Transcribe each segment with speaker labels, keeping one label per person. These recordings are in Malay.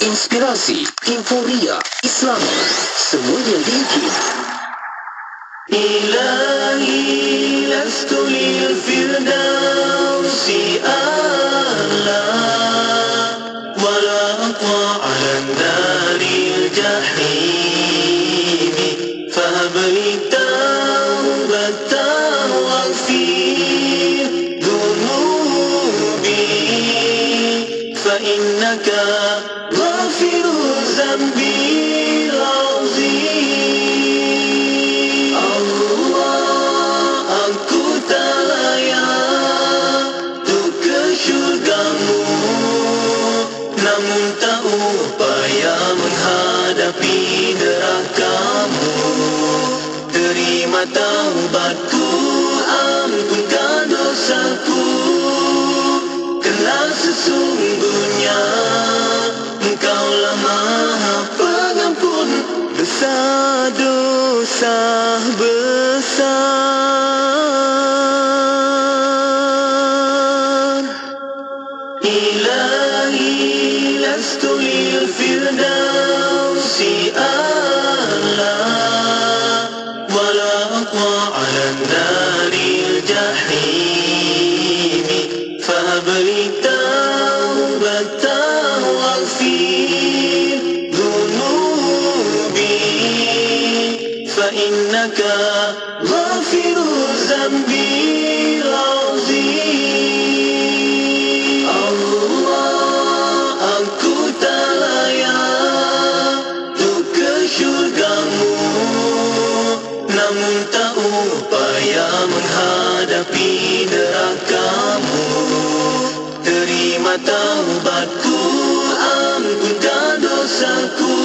Speaker 1: inspirasi, euforia, Islam, semuanya diikin.
Speaker 2: إلهي لست للفردوس أعلى Namun tak upaya menghadapi nerakamu. Terima taubatku Ampunkan dosaku.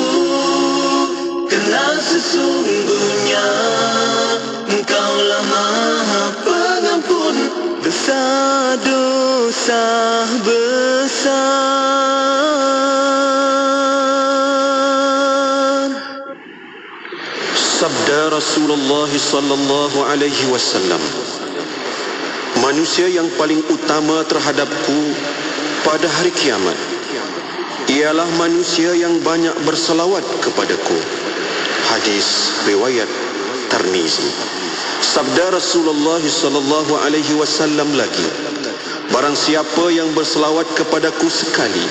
Speaker 2: Kerana sesungguhnya Engkaulah maha pengampun. Dosa-dosa besar
Speaker 3: Sabda Rasulullah sallallahu alaihi wasallam Manusia yang paling utama terhadapku pada hari kiamat ialah manusia yang banyak berselawat kepadaku. Hadis riwayat Tirmizi. Sabda Rasulullah sallallahu alaihi wasallam lagi Barang siapa yang berselawat kepadaku sekali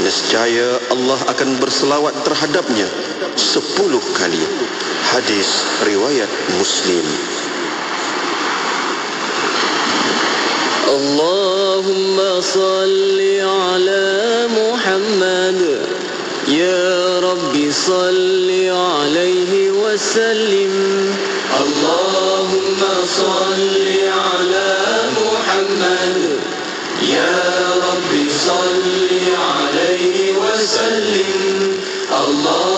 Speaker 3: Nescaya Allah akan berselawat terhadapnya sepuluh kali hadis riwayat muslim.
Speaker 2: Allahumma salli ala Muhammad. Ya Rabbi salli alaihi wa sallim. Allahumma salli ala Muhammad. Ya Rabbi salli alaihi wa sallim. Allahumma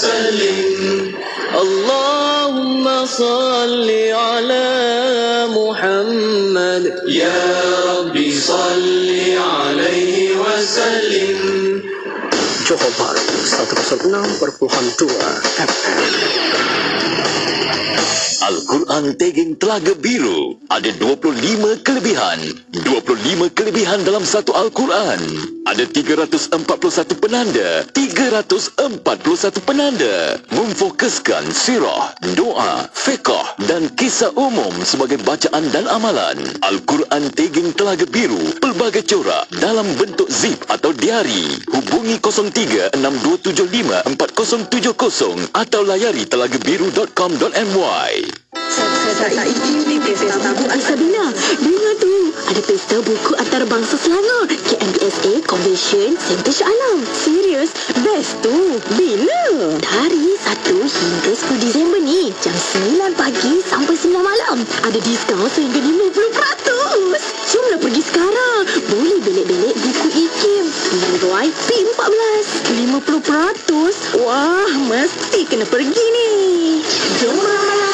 Speaker 2: وسلم.
Speaker 4: اللهم صل على محمد. يا رب صل عليه وسلم.
Speaker 1: Johor Bahru 106.2 FM.
Speaker 5: Al-Quran Teging Telaga Biru ada 25 kelebihan. 25 kelebihan dalam satu Al-Quran. Ada 341 penanda. 341 penanda. Memfokuskan sirah, doa, fiqah dan kisah umum sebagai bacaan dan amalan. Al-Quran Teging Telaga Biru pelbagai corak dalam bentuk zip atau diari. Hubungi 0362754070 atau layari telagabiru.com.my.
Speaker 6: Ingin di pesta buku Al-Sabina. Dengar tu, ada pesta buku antarabangsa Selangor. KMBSA Convention Center Shah Alam. Serius? Best tu. Bila? Dari 1 hingga 10 Disember ni. Jam 9 pagi sampai 9 malam. Ada diskaun sehingga 50%. Jomlah pergi sekarang. Boleh belik-belik buku IKIM. Leroy P14. 50%? Wah, mesti kena pergi ni. Jomlah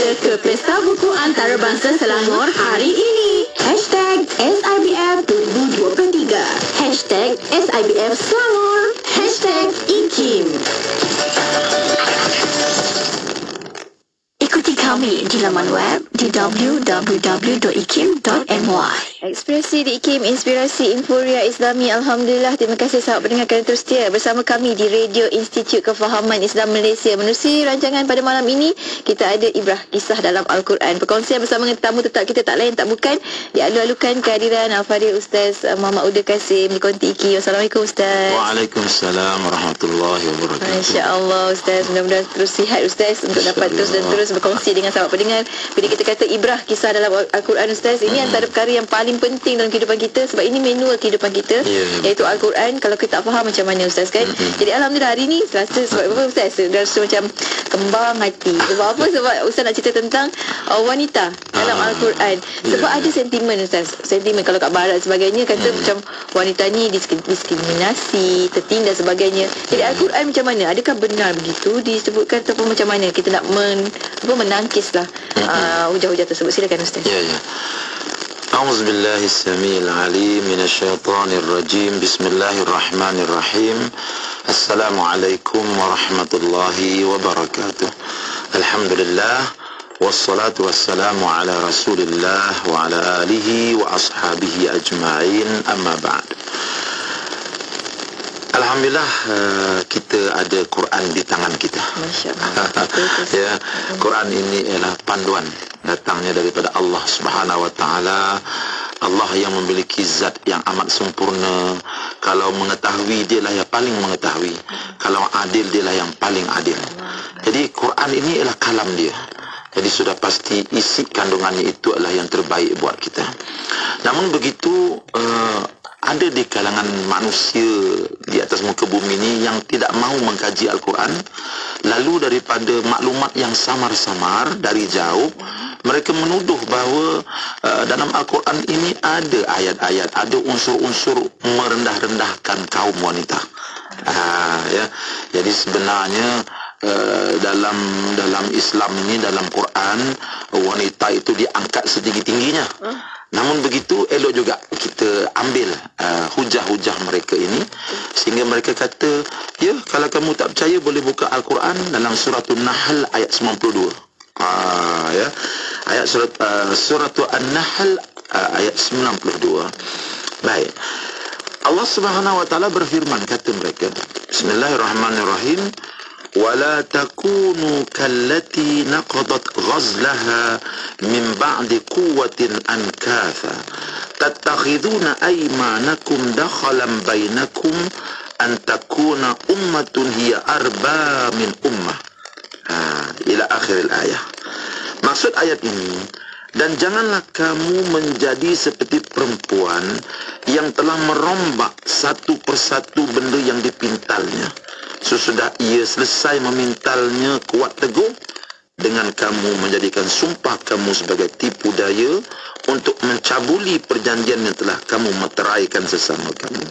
Speaker 6: kita ke Pesta Buku Antarabangsa Selangor hari ini. Hashtag SIBF 2023. Hashtag SIBF Selangor. Hashtag IKIM. Kami di laman web di www.ikim.my.
Speaker 7: Ekspresi di IKIM Inspirasi Inforia Islami Alhamdulillah. Terima kasih sahabat pendengar kerana terus setia Bersama kami di Radio Institut Kefahaman Islam Malaysia. Menerusi rancangan pada malam ini Kita ada Ibrah Kisah dalam Al-Quran. Perkongsian bersama dengan tetamu tetap kita tak lain tak bukan Dialu-alukan kehadiran Al-Fadhil Ustaz uh, Muhammad Uda Kasim Di Konti IKIM Assalamualaikum Ustaz.
Speaker 8: Waalaikumsalam warahmatullahi wabarakatuh.
Speaker 7: Masya Allah Ustaz. Mudah-mudahan terus sihat Ustaz Untuk dapat terus dan terus berkongsi dengan sahabat pendengar Bila kita kata Ibrah Kisah dalam Al-Quran Ustaz Ini antara perkara yang paling penting dalam kehidupan kita Sebab ini manual kehidupan kita
Speaker 8: ya.
Speaker 7: Iaitu Al-Quran. Kalau kita tak faham macam mana Ustaz kan? Jadi Alhamdulillah hari ni Selasa sebab apa Ustaz? Dah rasa macam kembang hati. Sebab apa? Sebab Ustaz nak cerita tentang uh, Wanita dalam
Speaker 8: Ah,
Speaker 7: Al-Quran. Sebab
Speaker 8: ya,
Speaker 7: ada sentimen Ustaz. Sentimen kalau kat barat sebagainya Kata macam Wanita ni disk- diskriminasi Tertindas sebagainya. Jadi Al-Quran macam mana? Adakah benar begitu Disebutkan ataupun macam mana? Kita nak men, apa, menangkis lah uh, Hujah-hujah tersebut Silakan Ustaz
Speaker 8: Ya ya. أعوذ بالله السميع العليم من الشيطان الرجيم. بسم الله الرحمن الرحيم. السلام عليكم ورحمة الله وبركاته. الحمد لله والصلاة والسلام على رسول الله وعلى آله وأصحابه أجمعين. أما بعد. Alhamdulillah uh, kita ada Quran di tangan kita.
Speaker 7: Masya Allah Betul,
Speaker 8: ya, Quran ini ialah panduan datangnya daripada Allah Subhanahu wa taala. Allah yang memiliki zat yang amat sempurna. Kalau mengetahui dialah yang paling mengetahui. Kalau adil dialah yang paling adil. Jadi Quran ini ialah kalam dia. Jadi sudah pasti isi kandungannya itu adalah yang terbaik buat kita. Namun begitu uh, ada di kalangan manusia di atas muka bumi ini yang tidak mahu mengkaji Al-Quran. Lalu daripada maklumat yang samar-samar dari jauh mereka menuduh bahawa uh, dalam Al-Quran ini ada ayat-ayat ada unsur-unsur merendah-rendahkan kaum wanita. Uh, ya. Jadi sebenarnya uh, dalam dalam Islam ini dalam Quran wanita itu diangkat setinggi-tingginya namun begitu elok juga kita ambil uh, hujah-hujah mereka ini. Sehingga mereka kata ya kalau kamu tak percaya boleh buka Al-Quran dalam surah An-Nahl ayat 92 ah ya. Ayat surat uh, surah An-Nahl uh, ayat 92 baik. Allah Subhanahu wa taala berfirman kata mereka Bismillahirrahmanirrahim ولا تكونوا كالتي نقضت غزلها من بعد قوة أنكاثا. تتخذون أيمانكم دخلا بينكم أن تكون أمة هي أربى من أمة. آه إلى آخر الآية. مقصود آية إني dan janganlah kamu menjadi seperti perempuan yang telah merombak satu persatu benda yang dipintalnya. Sesudah ia selesai memintalnya kuat teguh, dengan kamu menjadikan sumpah kamu sebagai tipu daya untuk mencabuli perjanjian yang telah kamu meteraikan sesama kamu.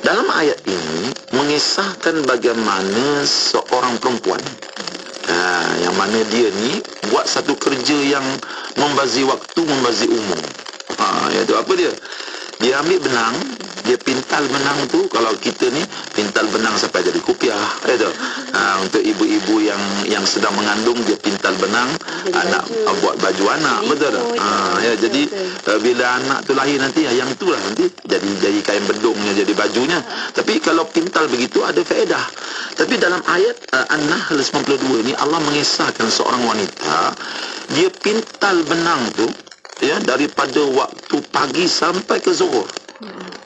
Speaker 8: Dalam ayat ini mengisahkan bagaimana seorang perempuan ha, yang mana dia ni buat satu kerja yang membazir waktu, membazir umur. Ha, iaitu apa dia? Dia ambil benang, dia pintal benang tu kalau kita ni pintal benang sampai jadi kopiah ya tu. Ha, untuk ibu-ibu yang yang sedang mengandung dia pintal benang jadi anak baju. Uh, buat baju anak betul tak? ha, ya jadi betul. Uh, bila anak tu lahir nanti ya, yang tu lah nanti jadi jadi kain bedungnya jadi bajunya. Tapi kalau pintal begitu ada faedah. Tapi dalam ayat uh, An-Nahl 92 ni Allah mengisahkan seorang wanita dia pintal benang tu ya daripada waktu pagi sampai ke zuhur.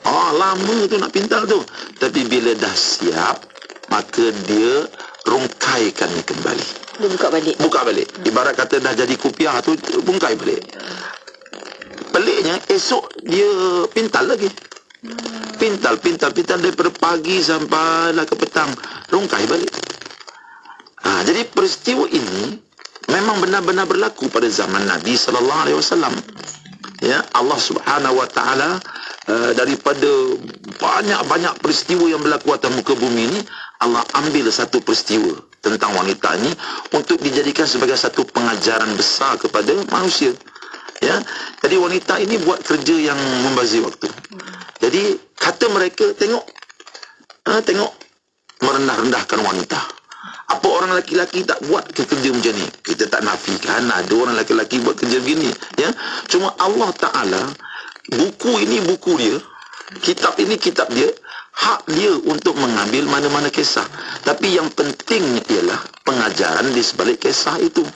Speaker 8: Ah lama tu nak pintal tu. Tapi bila dah siap maka dia rungkaikan kembali.
Speaker 7: Dia buka balik.
Speaker 8: Buka balik. Ibarat kata dah jadi kopiah tu bungkai balik. Peliknya esok dia pintal lagi. Pintal, pintal, pintal daripada pagi sampai lah ke petang. Rungkai balik. Ha, jadi peristiwa ini memang benar-benar berlaku pada zaman Nabi sallallahu alaihi wasallam. Ya, Allah Subhanahu wa taala uh, daripada banyak-banyak peristiwa yang berlaku atas muka bumi ini, Allah ambil satu peristiwa tentang wanita ini untuk dijadikan sebagai satu pengajaran besar kepada manusia. Ya. Jadi wanita ini buat kerja yang membazir waktu. Jadi kata mereka tengok ha, tengok merendah-rendahkan wanita. Apa orang lelaki-lelaki tak buat kerja macam ni? Kita tak nafikan ada orang lelaki-lelaki buat kerja begini. Ya? Cuma Allah Ta'ala, buku ini buku dia, kitab ini kitab dia, hak dia untuk mengambil mana-mana kisah. Tapi yang pentingnya ialah pengajaran di sebalik kisah itu.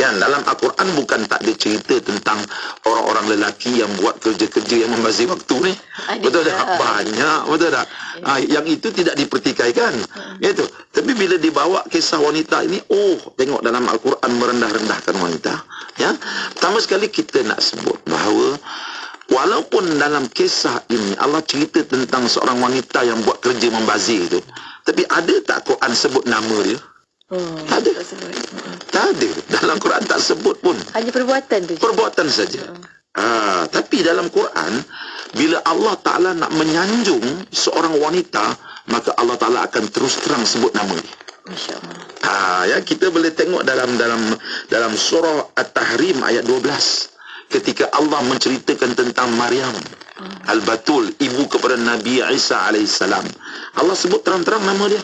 Speaker 8: Yang dalam Al-Quran bukan tak ada cerita tentang orang-orang lelaki yang buat kerja-kerja yang membazir waktu ni. Ada betul tak? Banyak, betul tak? Ha, yang itu tidak dipertikaikan. Hmm. Itu. Tapi bila dibawa kisah wanita ini, oh, tengok dalam Al-Quran merendah-rendahkan wanita. Ya. Pertama sekali kita nak sebut bahawa walaupun dalam kisah ini Allah cerita tentang seorang wanita yang buat kerja membazir itu, tapi ada tak Quran sebut nama dia? Oh, tak ada. Tak, ada. Dalam Quran tak sebut pun.
Speaker 7: Hanya perbuatan tu.
Speaker 8: Perbuatan saja. Oh. Ha, tapi dalam Quran, bila Allah Ta'ala nak menyanjung seorang wanita, maka Allah Ta'ala akan terus terang sebut nama dia. Ha, ya, kita boleh tengok dalam dalam dalam surah At-Tahrim ayat 12 ketika Allah menceritakan tentang Maryam oh. Al-Batul ibu kepada Nabi Isa alaihissalam. Allah sebut terang-terang nama dia.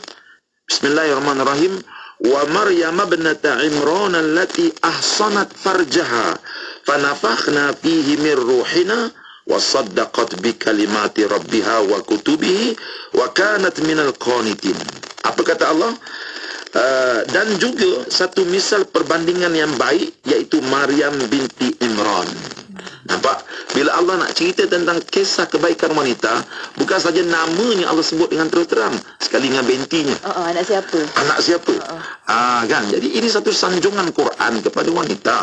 Speaker 8: Bismillahirrahmanirrahim wa Maryam ibnat Imran allati ahsanat farjaha fanafakhna fihi min ruhina wa saddaqat bi kalimati rabbiha wa kutubihi wa kanat minal qanitin. Apa kata Allah? Uh, dan juga satu misal perbandingan yang baik iaitu Maryam binti Imran Nampak? Bila Allah nak cerita tentang kisah kebaikan wanita, bukan saja namanya Allah sebut dengan terus terang, sekali dengan bentinya.
Speaker 7: Oh, oh, anak siapa?
Speaker 8: Anak siapa? Oh, oh. Ah, kan? Jadi ini satu sanjungan Quran kepada wanita.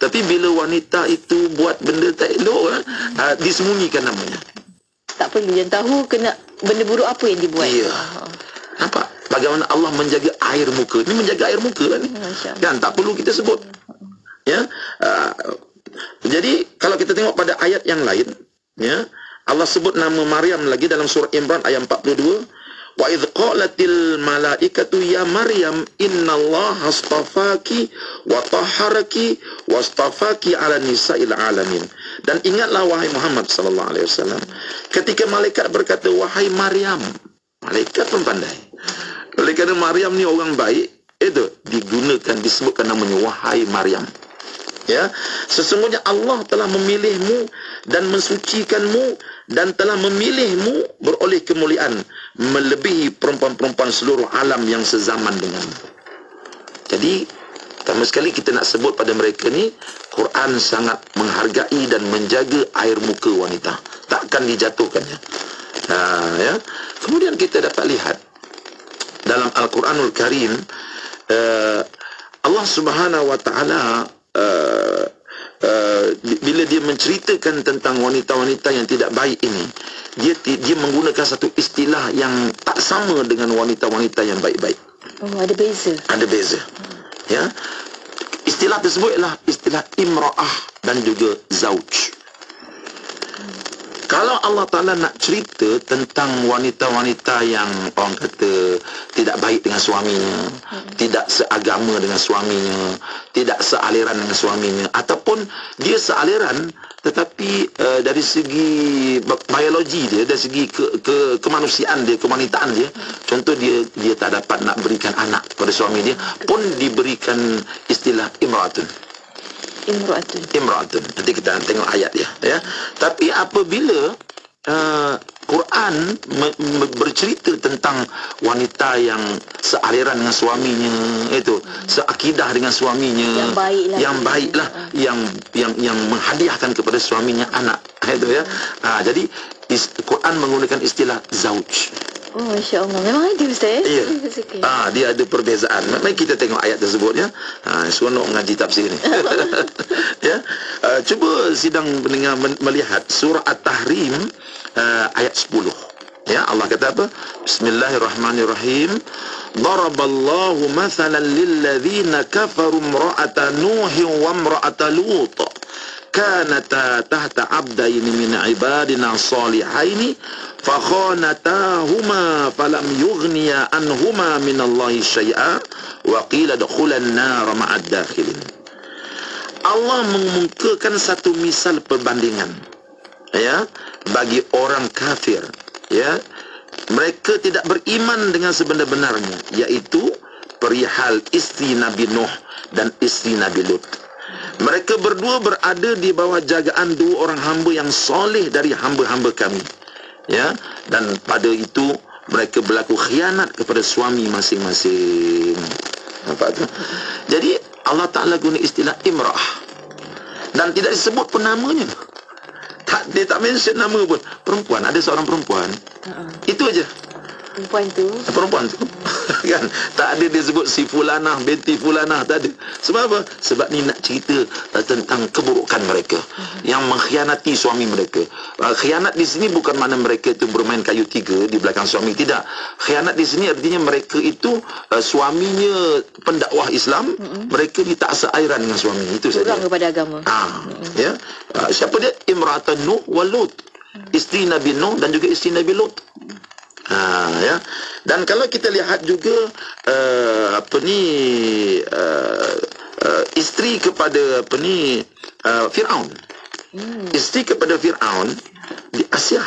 Speaker 8: Tapi bila wanita itu buat benda tak elok, eh, ah, disembunyikan namanya.
Speaker 7: Tak perlu yang tahu kena benda buruk apa yang dibuat.
Speaker 8: Iya. Oh. Nampak? Bagaimana Allah menjaga air muka. Ini menjaga air muka lah ni. Kan? Tak perlu kita sebut. Ya? Uh, jadi kalau kita tengok pada ayat yang lain, ya, Allah sebut nama Maryam lagi dalam surah Imran ayat 42. Wa idh qalatil malaikatu ya Maryam innallaha astafaki wa tahharaki wa astafaki ala nisa'il alamin. Dan ingatlah wahai Muhammad sallallahu alaihi wasallam ketika malaikat berkata wahai Maryam, malaikat pun pandai. Oleh kerana Maryam ni orang baik, itu digunakan disebutkan namanya wahai Maryam ya. Sesungguhnya Allah telah memilihmu dan mensucikanmu dan telah memilihmu beroleh kemuliaan melebihi perempuan-perempuan seluruh alam yang sezaman denganmu. Jadi pertama sekali kita nak sebut pada mereka ni Quran sangat menghargai dan menjaga air muka wanita. Takkan dijatuhkannya. Ha, ya. Kemudian kita dapat lihat dalam Al-Quranul Karim uh, Allah Subhanahu wa taala uh, uh, bila dia menceritakan tentang wanita-wanita yang tidak baik ini dia dia menggunakan satu istilah yang tak sama dengan wanita-wanita yang baik-baik.
Speaker 7: Oh, ada beza.
Speaker 8: Ada beza. Ya. Istilah tersebut ialah istilah imra'ah dan juga zauj. Kalau Allah Ta'ala nak cerita tentang wanita-wanita yang orang kata tidak baik dengan suaminya, hmm. tidak seagama dengan suaminya, tidak sealiran dengan suaminya, ataupun dia sealiran tetapi uh, dari segi biologi dia, dari segi ke, ke, kemanusiaan dia, kewanitaan dia, contoh dia dia tak dapat nak berikan anak kepada suami dia, pun diberikan istilah imratun.
Speaker 7: Imra'atun.
Speaker 8: Imra'atun. Nanti kita tengok ayat dia. Ya. Tapi apabila uh, Quran bercerita tentang wanita yang sealiran dengan suaminya itu seakidah dengan suaminya
Speaker 7: yang baiklah
Speaker 8: yang baiklah yang yang yang menghadiahkan kepada suaminya anak itu ya ha, jadi is, Quran menggunakan istilah zauj
Speaker 7: Oh, Masya Allah. Memang ada Ustaz?
Speaker 8: Iya.
Speaker 7: Suka.
Speaker 8: Ah, dia ada perbezaan. Mari kita tengok ayat tersebut ya. Ha, seronok ngaji tafsir ni. ya. Uh, cuba sidang pendengar melihat surah At-Tahrim uh, ayat 10. Ya, Allah kata apa? Bismillahirrahmanirrahim. Daraballahu mathalan lilladzina kafaru imra'ata Nuh wa imra'ata Lut kanata tahta abdaini min ibadina salihaini fakhonatahuma falam yughniya anhuma min Allah syai'a wa qila dukhulan nar ma'ad dakhilin Allah mengemukakan satu misal perbandingan ya bagi orang kafir ya. Mereka tidak beriman dengan sebenar-benarnya yaitu perihal istri Nabi Nuh dan istri Nabi Lut mereka berdua berada di bawah jagaan dua orang hamba yang soleh dari hamba-hamba kami. Ya dan pada itu mereka berlaku khianat kepada suami masing-masing. Nampak tu? Jadi Allah Taala guna istilah imrah. Dan tidak disebut pun namanya. Tak dia tak mention nama pun. Perempuan ada seorang perempuan. Uh-uh. itu aja
Speaker 7: Perempuan tu.
Speaker 8: perempuan tu. Kan? Tak ada dia sebut si fulanah binti fulanah tak ada. Sebab apa? Sebab ni nak cerita uh, tentang keburukan mereka. Uh-huh. yang mengkhianati suami mereka. Uh, khianat di sini bukan mana mereka itu bermain kayu tiga di belakang suami. Tidak. Khianat di sini artinya mereka itu uh, suaminya pendakwah Islam uh-huh. mereka ni tak seairan dengan suami. Itu saja.
Speaker 7: Kurang kepada agama.
Speaker 8: ah uh-huh. ya. Uh, siapa dia? Imratan nuh wa lut. Isteri Nabi Nuh dan juga isteri Nabi Lut. Ha, ya. Dan kalau kita lihat juga uh, apa ni uh, uh, isteri kepada apa ni uh, Firaun. Hmm. Isteri kepada Firaun di Asia.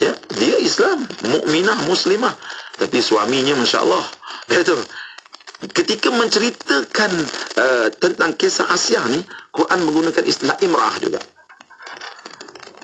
Speaker 8: Ya, dia Islam, mukminah muslimah, tapi suaminya masya-Allah. Itu ketika menceritakan uh, tentang kisah Asia ni, Quran menggunakan istilah imrah juga.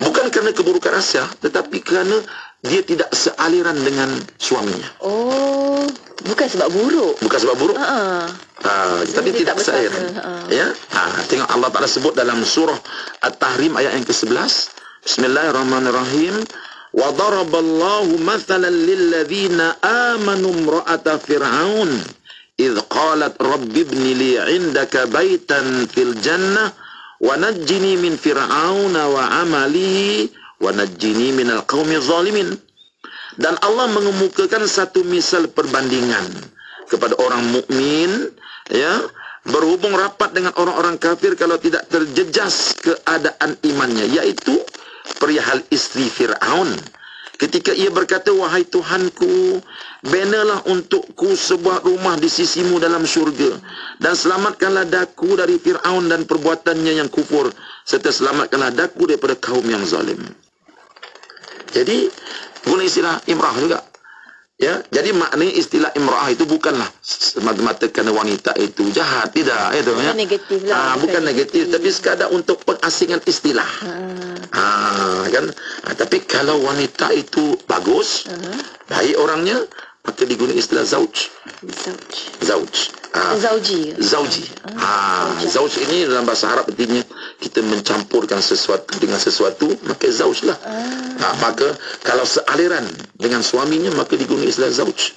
Speaker 8: Bukan kerana keburukan Asia, tetapi kerana dia tidak sealiran dengan suaminya.
Speaker 7: Oh, bukan sebab buruk.
Speaker 8: Bukan sebab buruk.
Speaker 7: Ha.
Speaker 8: Ha, tapi tidak sealiran.
Speaker 7: ha.
Speaker 8: Ya. Ha, tengok Allah Taala sebut dalam surah At-Tahrim ayat yang ke-11. Bismillahirrahmanirrahim. Wa daraballahu mathalan lil ladzina amanu imra'ata fir'aun idh qalat rabbi ibni li 'indaka baitan fil jannah wa najjini min fir'auna wa 'amalihi wa najjini min al-qaumi zalimin. Dan Allah mengemukakan satu misal perbandingan kepada orang mukmin ya berhubung rapat dengan orang-orang kafir kalau tidak terjejas keadaan imannya yaitu perihal isteri Firaun ketika ia berkata wahai Tuhanku benalah untukku sebuah rumah di sisimu dalam syurga dan selamatkanlah daku dari Firaun dan perbuatannya yang kufur serta selamatkanlah daku daripada kaum yang zalim jadi guna istilah imrah juga Ya, jadi maknanya istilah imrah itu bukanlah semata-mata kerana wanita itu jahat, tidak, itu ya.
Speaker 7: Negatif lah.
Speaker 8: Ah, bukan negatif, negatif, tapi sekadar untuk pengasingan istilah. Ha. Ah, kan? Ah, tapi kalau wanita itu bagus, uh-huh. baik orangnya, maka digunakan istilah zauj.
Speaker 7: Zauj.
Speaker 8: Zauj. Ah.
Speaker 7: Zauji.
Speaker 8: Zauji. Ah, zauj ini dalam bahasa Arab artinya kita mencampurkan sesuatu dengan sesuatu maka zauj lah ha, maka kalau sealiran dengan suaminya maka digunakan istilah zauj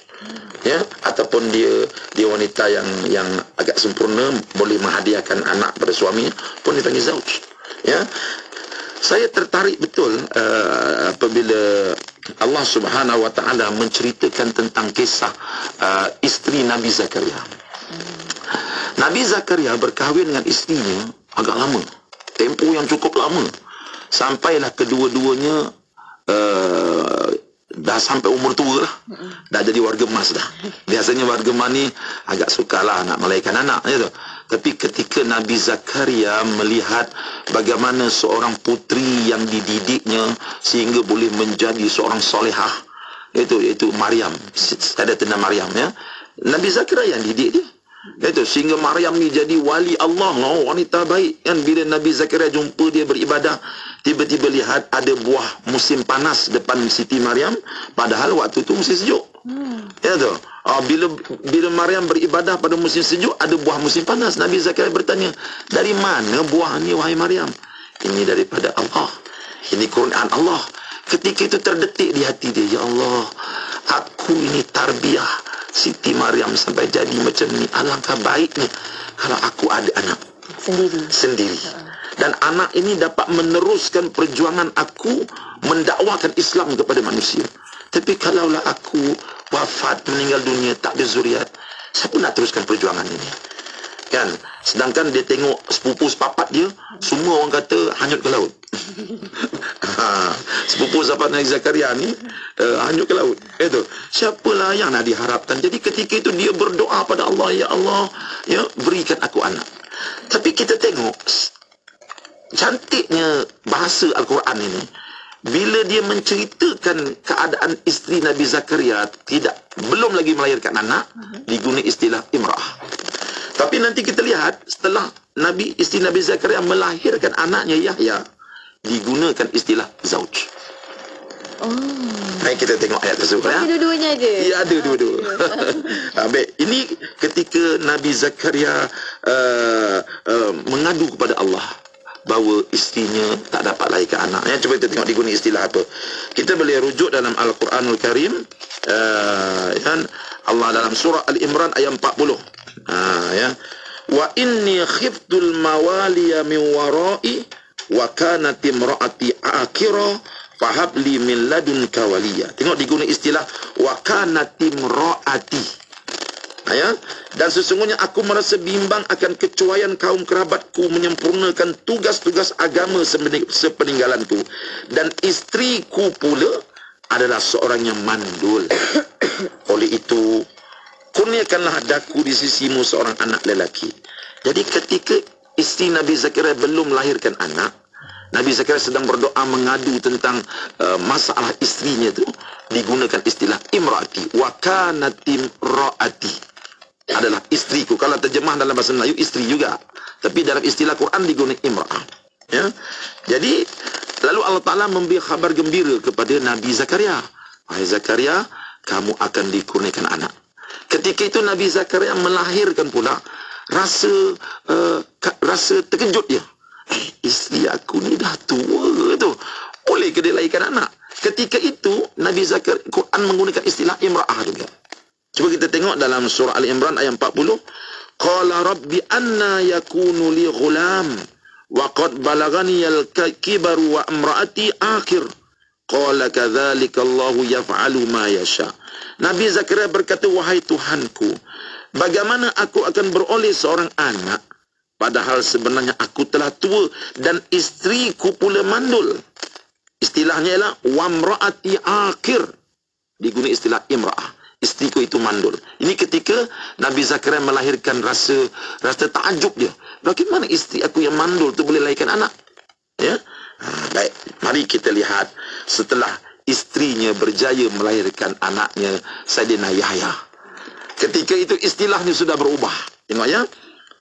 Speaker 8: ya ataupun dia dia wanita yang yang agak sempurna boleh menghadiahkan anak pada suaminya pun dipanggil zauj ya saya tertarik betul uh, apabila Allah Subhanahu wa taala menceritakan tentang kisah uh, isteri Nabi Zakaria. Nabi Zakaria berkahwin dengan isterinya agak lama. Tempoh yang cukup lama. Sampailah kedua-duanya uh, dah sampai umur tua lah. Dah jadi warga emas dah. Biasanya warga emas ni agak sukalah nak melahirkan anak. Ya tu. Tapi ketika Nabi Zakaria melihat bagaimana seorang putri yang dididiknya sehingga boleh menjadi seorang solehah. Itu itu Maryam. Ada tanda Maryam ya. Nabi Zakaria yang didik dia. Itu sehingga Maryam ni jadi wali Allah, oh, wanita baik kan bila Nabi Zakaria jumpa dia beribadah, tiba-tiba lihat ada buah musim panas depan Siti Maryam, padahal waktu tu musim sejuk. Hmm. Ya tu. Ah, bila bila Maryam beribadah pada musim sejuk ada buah musim panas. Nabi Zakaria bertanya, "Dari mana buah ni wahai Maryam?" Ini daripada Allah. Ini Quran Allah. Ketika itu terdetik di hati dia, "Ya Allah, aku ini tarbiyah Siti Maryam sampai jadi macam ni alangkah baiknya kalau aku ada anak
Speaker 7: sendiri
Speaker 8: sendiri dan anak ini dapat meneruskan perjuangan aku mendakwakan Islam kepada manusia tapi kalaulah aku wafat meninggal dunia tak ada zuriat siapa nak teruskan perjuangan ini? Kan? Sedangkan dia tengok sepupu sepapat dia semua orang kata hanyut ke laut. Ha, sepupu sahabat Nabi Zakaria ni uh, hanyut ke laut. Itu. Siapalah yang nak diharapkan? Jadi ketika itu dia berdoa pada Allah ya Allah ya berikan aku anak. Tapi kita tengok cantiknya bahasa Al-Quran ini bila dia menceritakan keadaan isteri Nabi Zakaria tidak belum lagi melahirkan anak diguna istilah imrah tapi nanti kita lihat setelah Nabi isteri Nabi Zakaria melahirkan anaknya Yahya digunakan istilah zauj. Oh. Baik kita tengok ayat tersebut ya.
Speaker 7: Dua-duanya ada.
Speaker 8: Ya ada dua-dua. ha, baik, ini ketika Nabi Zakaria uh, uh, mengadu kepada Allah bahawa istrinya tak dapat lahirkan anak. Ya, cuba kita tengok diguna istilah apa. Kita boleh rujuk dalam Al-Quranul Karim uh, kan Allah dalam surah Al-Imran ayat 40. Ha, ya. Wa inni khiftul mawaliya min wara'i wa kanat imraati akira fahabli min ladunka waliya. Tengok diguna istilah wa kanat imraati. Ya. Dan sesungguhnya aku merasa bimbang akan kecuaian kaum kerabatku menyempurnakan tugas-tugas agama sepeninggalanku. Dan istriku pula adalah seorang yang mandul. Oleh itu, kurniakanlah daku di sisimu seorang anak lelaki. Jadi ketika isteri Nabi Zakaria belum melahirkan anak, Nabi Zakaria sedang berdoa mengadu tentang uh, masalah istrinya itu digunakan istilah imraati wa kanat imraati adalah istriku. Kalau terjemah dalam bahasa Melayu istri juga. Tapi dalam istilah Quran digunakan imraah. Ya. Jadi lalu Allah Taala memberi khabar gembira kepada Nabi Zakaria. Wahai Zakaria, kamu akan dikurniakan anak. Ketika itu Nabi Zakaria melahirkan pula rasa uh, rasa terkejut dia. Eh, isteri aku ni dah tua tu. Boleh ke dia lahirkan anak? Ketika itu Nabi Zakaria Quran menggunakan istilah imra'ah juga. Cuba kita tengok dalam surah Al-Imran ayat 40. Qala rabbi anna yakunu li ghulam wa qad balagani al-kibaru wa imra'ati akhir. Qala kadzalika Allahu yaf'alu ma yasha'. Nabi Zakaria berkata, Wahai Tuhanku, bagaimana aku akan beroleh seorang anak, padahal sebenarnya aku telah tua dan istriku pula mandul. Istilahnya ialah, Wamra'ati akhir. Diguna istilah imra'ah. Istriku itu mandul. Ini ketika Nabi Zakaria melahirkan rasa rasa takjub dia. Bagaimana istri aku yang mandul tu boleh lahirkan anak? Ya. Ha, baik, mari kita lihat setelah istrinya berjaya melahirkan anaknya Sayyidina Yahya. Ketika itu istilahnya sudah berubah. Tengok ya.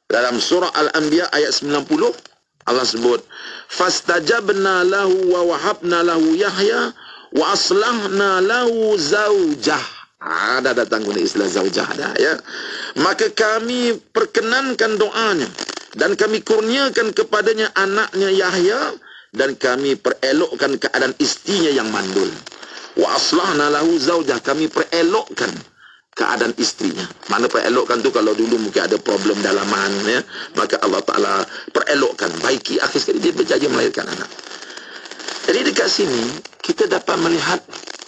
Speaker 8: Dalam surah Al-Anbiya ayat 90 Allah sebut fastajabna lahu wa wahabna lahu Yahya wa aslahna lahu zaujah. Ada datang guna istilah zaujah dah ya. Maka kami perkenankan doanya dan kami kurniakan kepadanya anaknya Yahya dan kami perelokkan keadaan istrinya yang mandul. Wa aslahna lahu zaujah kami perelokkan keadaan istrinya. Mana perelokkan tu? Kalau dulu mungkin ada problem dalaman ya. Maka Allah Taala perelokkan baiki. Akhir sekali dia berjaya melahirkan anak. Jadi dekat sini kita dapat melihat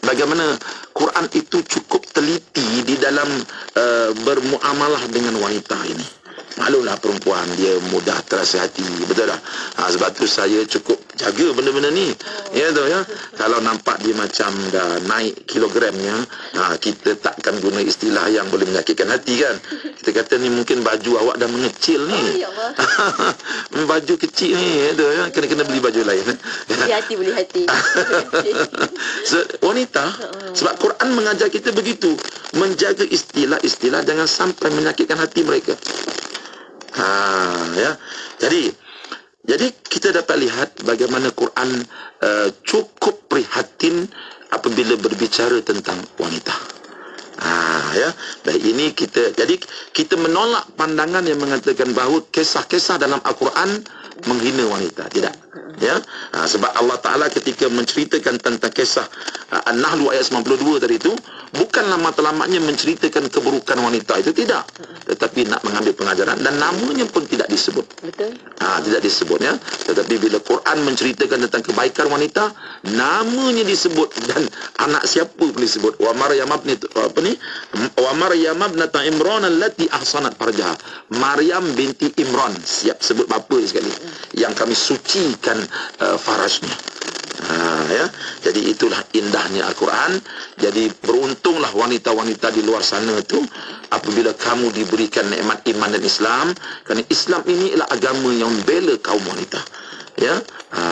Speaker 8: bagaimana Quran itu cukup teliti di dalam uh, bermuamalah dengan wanita ini Maklumlah perempuan dia mudah terasa hati. Betul tak? Ha, sebab tu saya cukup jaga benda-benda ni. Ya tu ya. Kalau nampak dia macam dah naik kilogramnya, ha, kita takkan guna istilah yang boleh menyakitkan hati kan. Kita kata ni mungkin baju awak dah mengecil ni. Oh, ya baju kecil ni ya tu ya. Kena-kena beli baju lain.
Speaker 7: Beli hati, beli hati.
Speaker 8: so, wanita, sebab Quran mengajar kita begitu. Menjaga istilah-istilah jangan sampai menyakitkan hati mereka. Ha, ya. Jadi jadi kita dapat lihat bagaimana Quran uh, cukup prihatin apabila berbicara tentang wanita. Ha, ya. Baik ini kita jadi kita menolak pandangan yang mengatakan bahawa kisah-kisah dalam Al-Quran menghina wanita. Tidak. Ya. Ha, sebab Allah Taala ketika menceritakan tentang kisah uh, An-Nahl ayat 92 tadi itu bukanlah matlamatnya menceritakan keburukan wanita itu tidak. Tetapi nak mengambil pengajaran dan namanya pun tidak disebut.
Speaker 7: Betul.
Speaker 8: Ha, tidak disebut ya? Tetapi bila Quran menceritakan tentang kebaikan wanita namanya disebut dan anak siapa pun disebut. Wa maryam ibn apa ni? Wa maryam ibn imran allati ahsanat farjaha. Maryam binti imran. Siap sebut bapa sekali yang kami sucikan uh, farajnya Ha, ya. Jadi itulah indahnya Al-Quran. Jadi beruntunglah wanita-wanita di luar sana tu apabila kamu diberikan nikmat iman dan Islam. Kerana Islam ini ialah agama yang membela kaum wanita. Ya. Ha,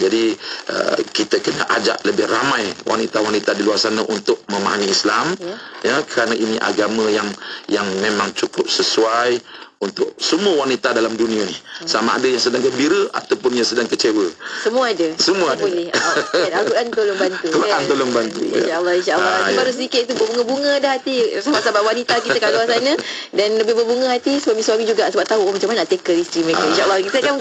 Speaker 8: jadi uh, kita kena ajak lebih ramai wanita-wanita di luar sana untuk memahami Islam. Ya. ya kerana ini agama yang yang memang cukup sesuai untuk semua wanita dalam dunia ni. Sama ada yang sedang gembira ataupun yang sedang kecewa.
Speaker 7: Semua ada.
Speaker 8: Semua ada.
Speaker 7: boleh. Al-Quran tolong bantu
Speaker 8: Al-Quran tolong bantu
Speaker 7: insyaAllah insyaAllah. Ha, ya. baru sedikit tu berbunga-bunga dah hati. Sahabat-sahabat wanita kita kat luar sana dan lebih berbunga hati suami-suami juga. Sebab tahu oh, macam mana nak tackle isteri mereka. Ha. insyaAllah. Kita akan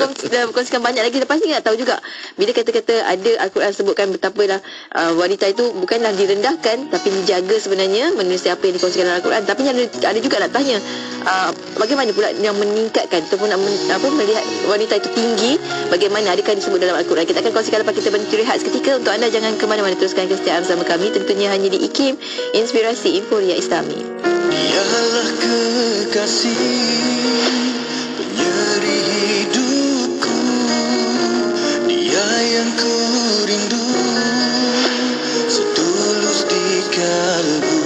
Speaker 7: kongsikan banyak lagi. Lepas ni nak tahu juga bila kata-kata ada Al-Quran sebutkan betapa lah uh, wanita itu bukanlah direndahkan tapi dijaga sebenarnya. Menulis apa yang dikongsikan dalam Al-Quran. Tapi ada, ada juga nak tanya uh, bagaimana pula yang meningkatkan ataupun nak men, apa melihat wanita itu tinggi bagaimana adakah disebut dalam Al-Quran? Kita akan kongsikan lepas kita berhenti rehat seketika. Untuk anda jangan ke mana-mana teruskan kesetiaan bersama kami. Tentunya hanya di IKIM Inspirasi Inforia Islami.
Speaker 2: Dialah kekasih penyeri hidupku. Dia yang ku rindu. Setulus di kalbu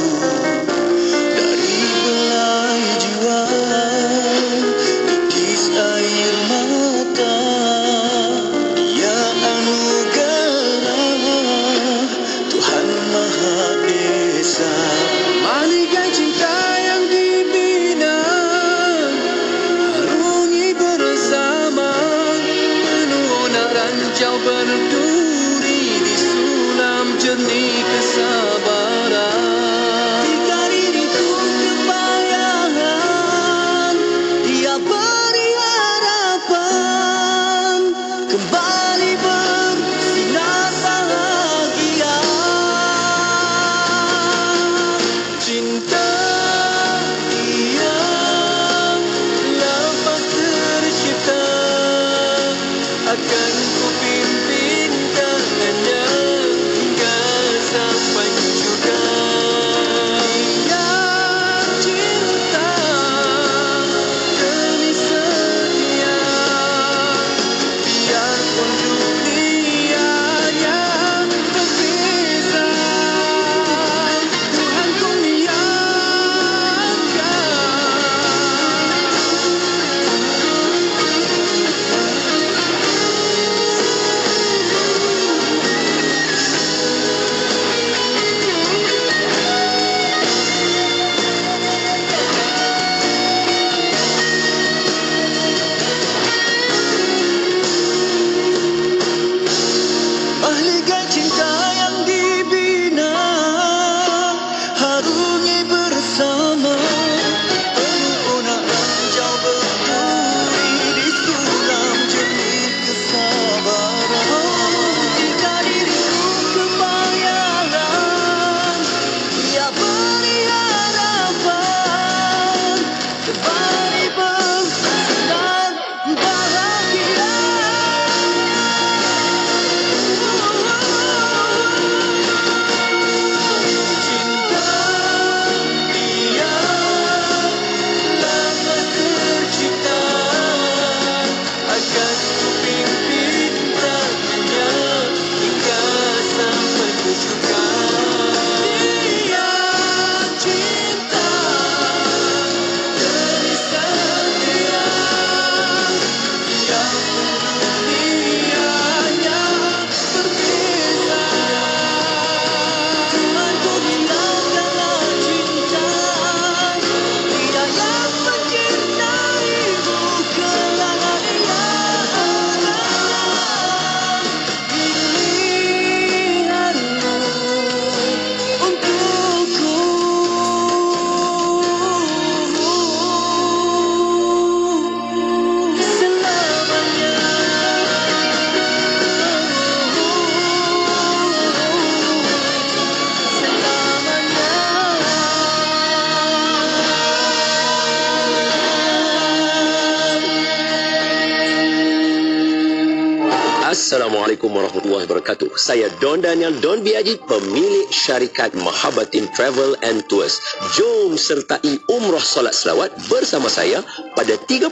Speaker 9: Messiah. Don Daniel, Don Biagi, pemilik syarikat Mahabatin Travel and Tours. Jom sertai Umrah Solat Selawat bersama saya pada 31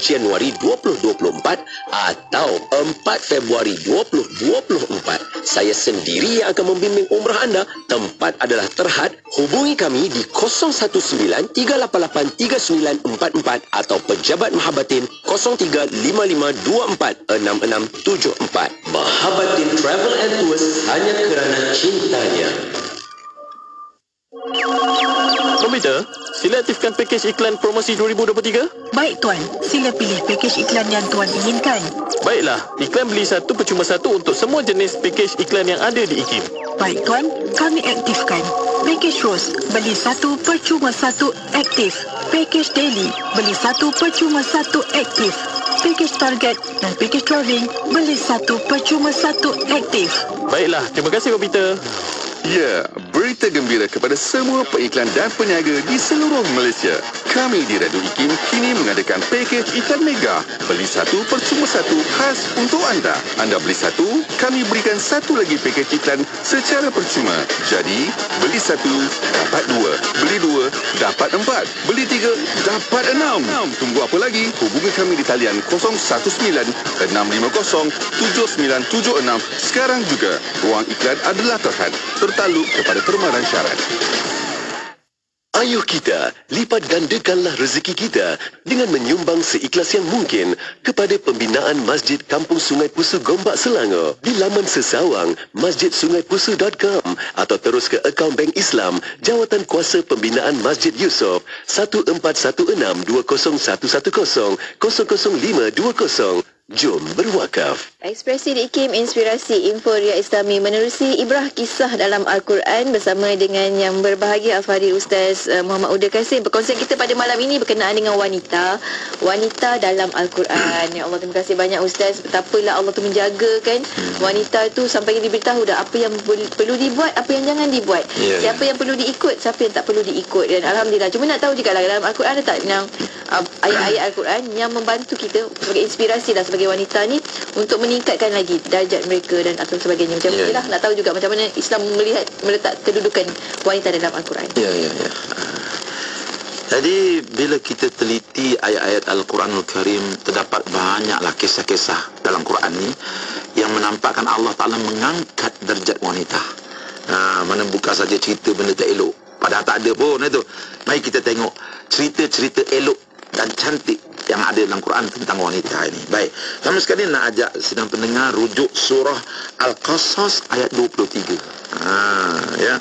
Speaker 9: Januari 2024 atau 4 Februari 2024. Saya sendiri yang akan membimbing umrah anda. Tempat adalah terhad. Hubungi kami di 019-388-3944 atau pejabat Mahabatin 0355246674. Mahabatin Travel and Tours hanya kerana 澳大利。
Speaker 3: Komputer, sila aktifkan pakej iklan promosi 2023.
Speaker 10: Baik Tuan, sila pilih pakej iklan yang Tuan inginkan.
Speaker 3: Baiklah, iklan beli satu percuma satu untuk semua jenis pakej iklan yang ada di IKIM.
Speaker 10: Baik Tuan, kami aktifkan. Pakej Rose, beli satu percuma satu aktif. Pakej Daily, beli satu percuma satu aktif. Pakej Target dan pakej Travelling, beli satu percuma satu aktif.
Speaker 3: Baiklah, terima kasih komputer.
Speaker 11: Ya, berita gembira kepada semua pengiklan dan peniaga di seluruh Malaysia. Kami di Radio IKIM kini mengadakan pakej iklan mega. Beli satu percuma satu khas untuk anda. Anda beli satu, kami berikan satu lagi pakej iklan secara percuma. Jadi, beli satu, dapat dua. Beli dua, dapat empat. Beli tiga, dapat enam. Tunggu apa lagi? Hubungi kami di talian 019-650-7976 sekarang juga. Ruang iklan adalah terhad bertaluk kepada permaran syarat.
Speaker 5: Ayuh kita, lipat gandakanlah rezeki kita dengan menyumbang seikhlas yang mungkin kepada pembinaan Masjid Kampung Sungai Pusu Gombak Selangor di laman sesawang masjidsungaipusu.com atau terus ke akaun Bank Islam Jawatan Kuasa Pembinaan Masjid Yusof 1416-20110-00520. Jom berwakaf.
Speaker 7: Ekspresi di IKIM Inspirasi Inforia Islami menerusi ibrah kisah dalam Al-Quran bersama dengan yang berbahagia Al-Fadhil Ustaz uh, Muhammad Uda Kasim. Perkongsian kita pada malam ini berkenaan dengan wanita. Wanita dalam Al-Quran. Ya Allah, terima kasih banyak Ustaz. Betapalah Allah tu menjaga kan wanita tu sampai diberitahu dah apa yang perlu dibuat, apa yang jangan dibuat.
Speaker 8: Ya.
Speaker 7: Siapa yang perlu diikut, siapa yang tak perlu diikut. Dan Alhamdulillah. Cuma nak tahu juga lah dalam Al-Quran ada tak yang uh, ayat-ayat Al-Quran yang membantu kita sebagai inspirasi lah sebagai wanita ni untuk meningkatkan lagi darjat mereka dan atau sebagainya. Macam yeah. inilah nak tahu juga macam mana Islam melihat meletak kedudukan wanita dalam Al-Quran.
Speaker 8: Ya, ya, ya. Jadi bila kita teliti ayat-ayat Al-Quranul Karim terdapat banyaklah kisah-kisah dalam Quran ni yang menampakkan Allah Taala mengangkat derajat wanita. Ha, mana bukan saja cerita benda tak elok. Padahal tak ada pun itu. Mari kita tengok cerita-cerita elok dan cantik yang ada dalam Quran tentang wanita ini. Baik. Sama sekali nak ajak sedang pendengar rujuk surah Al-Qasas ayat 23. Ha, ya.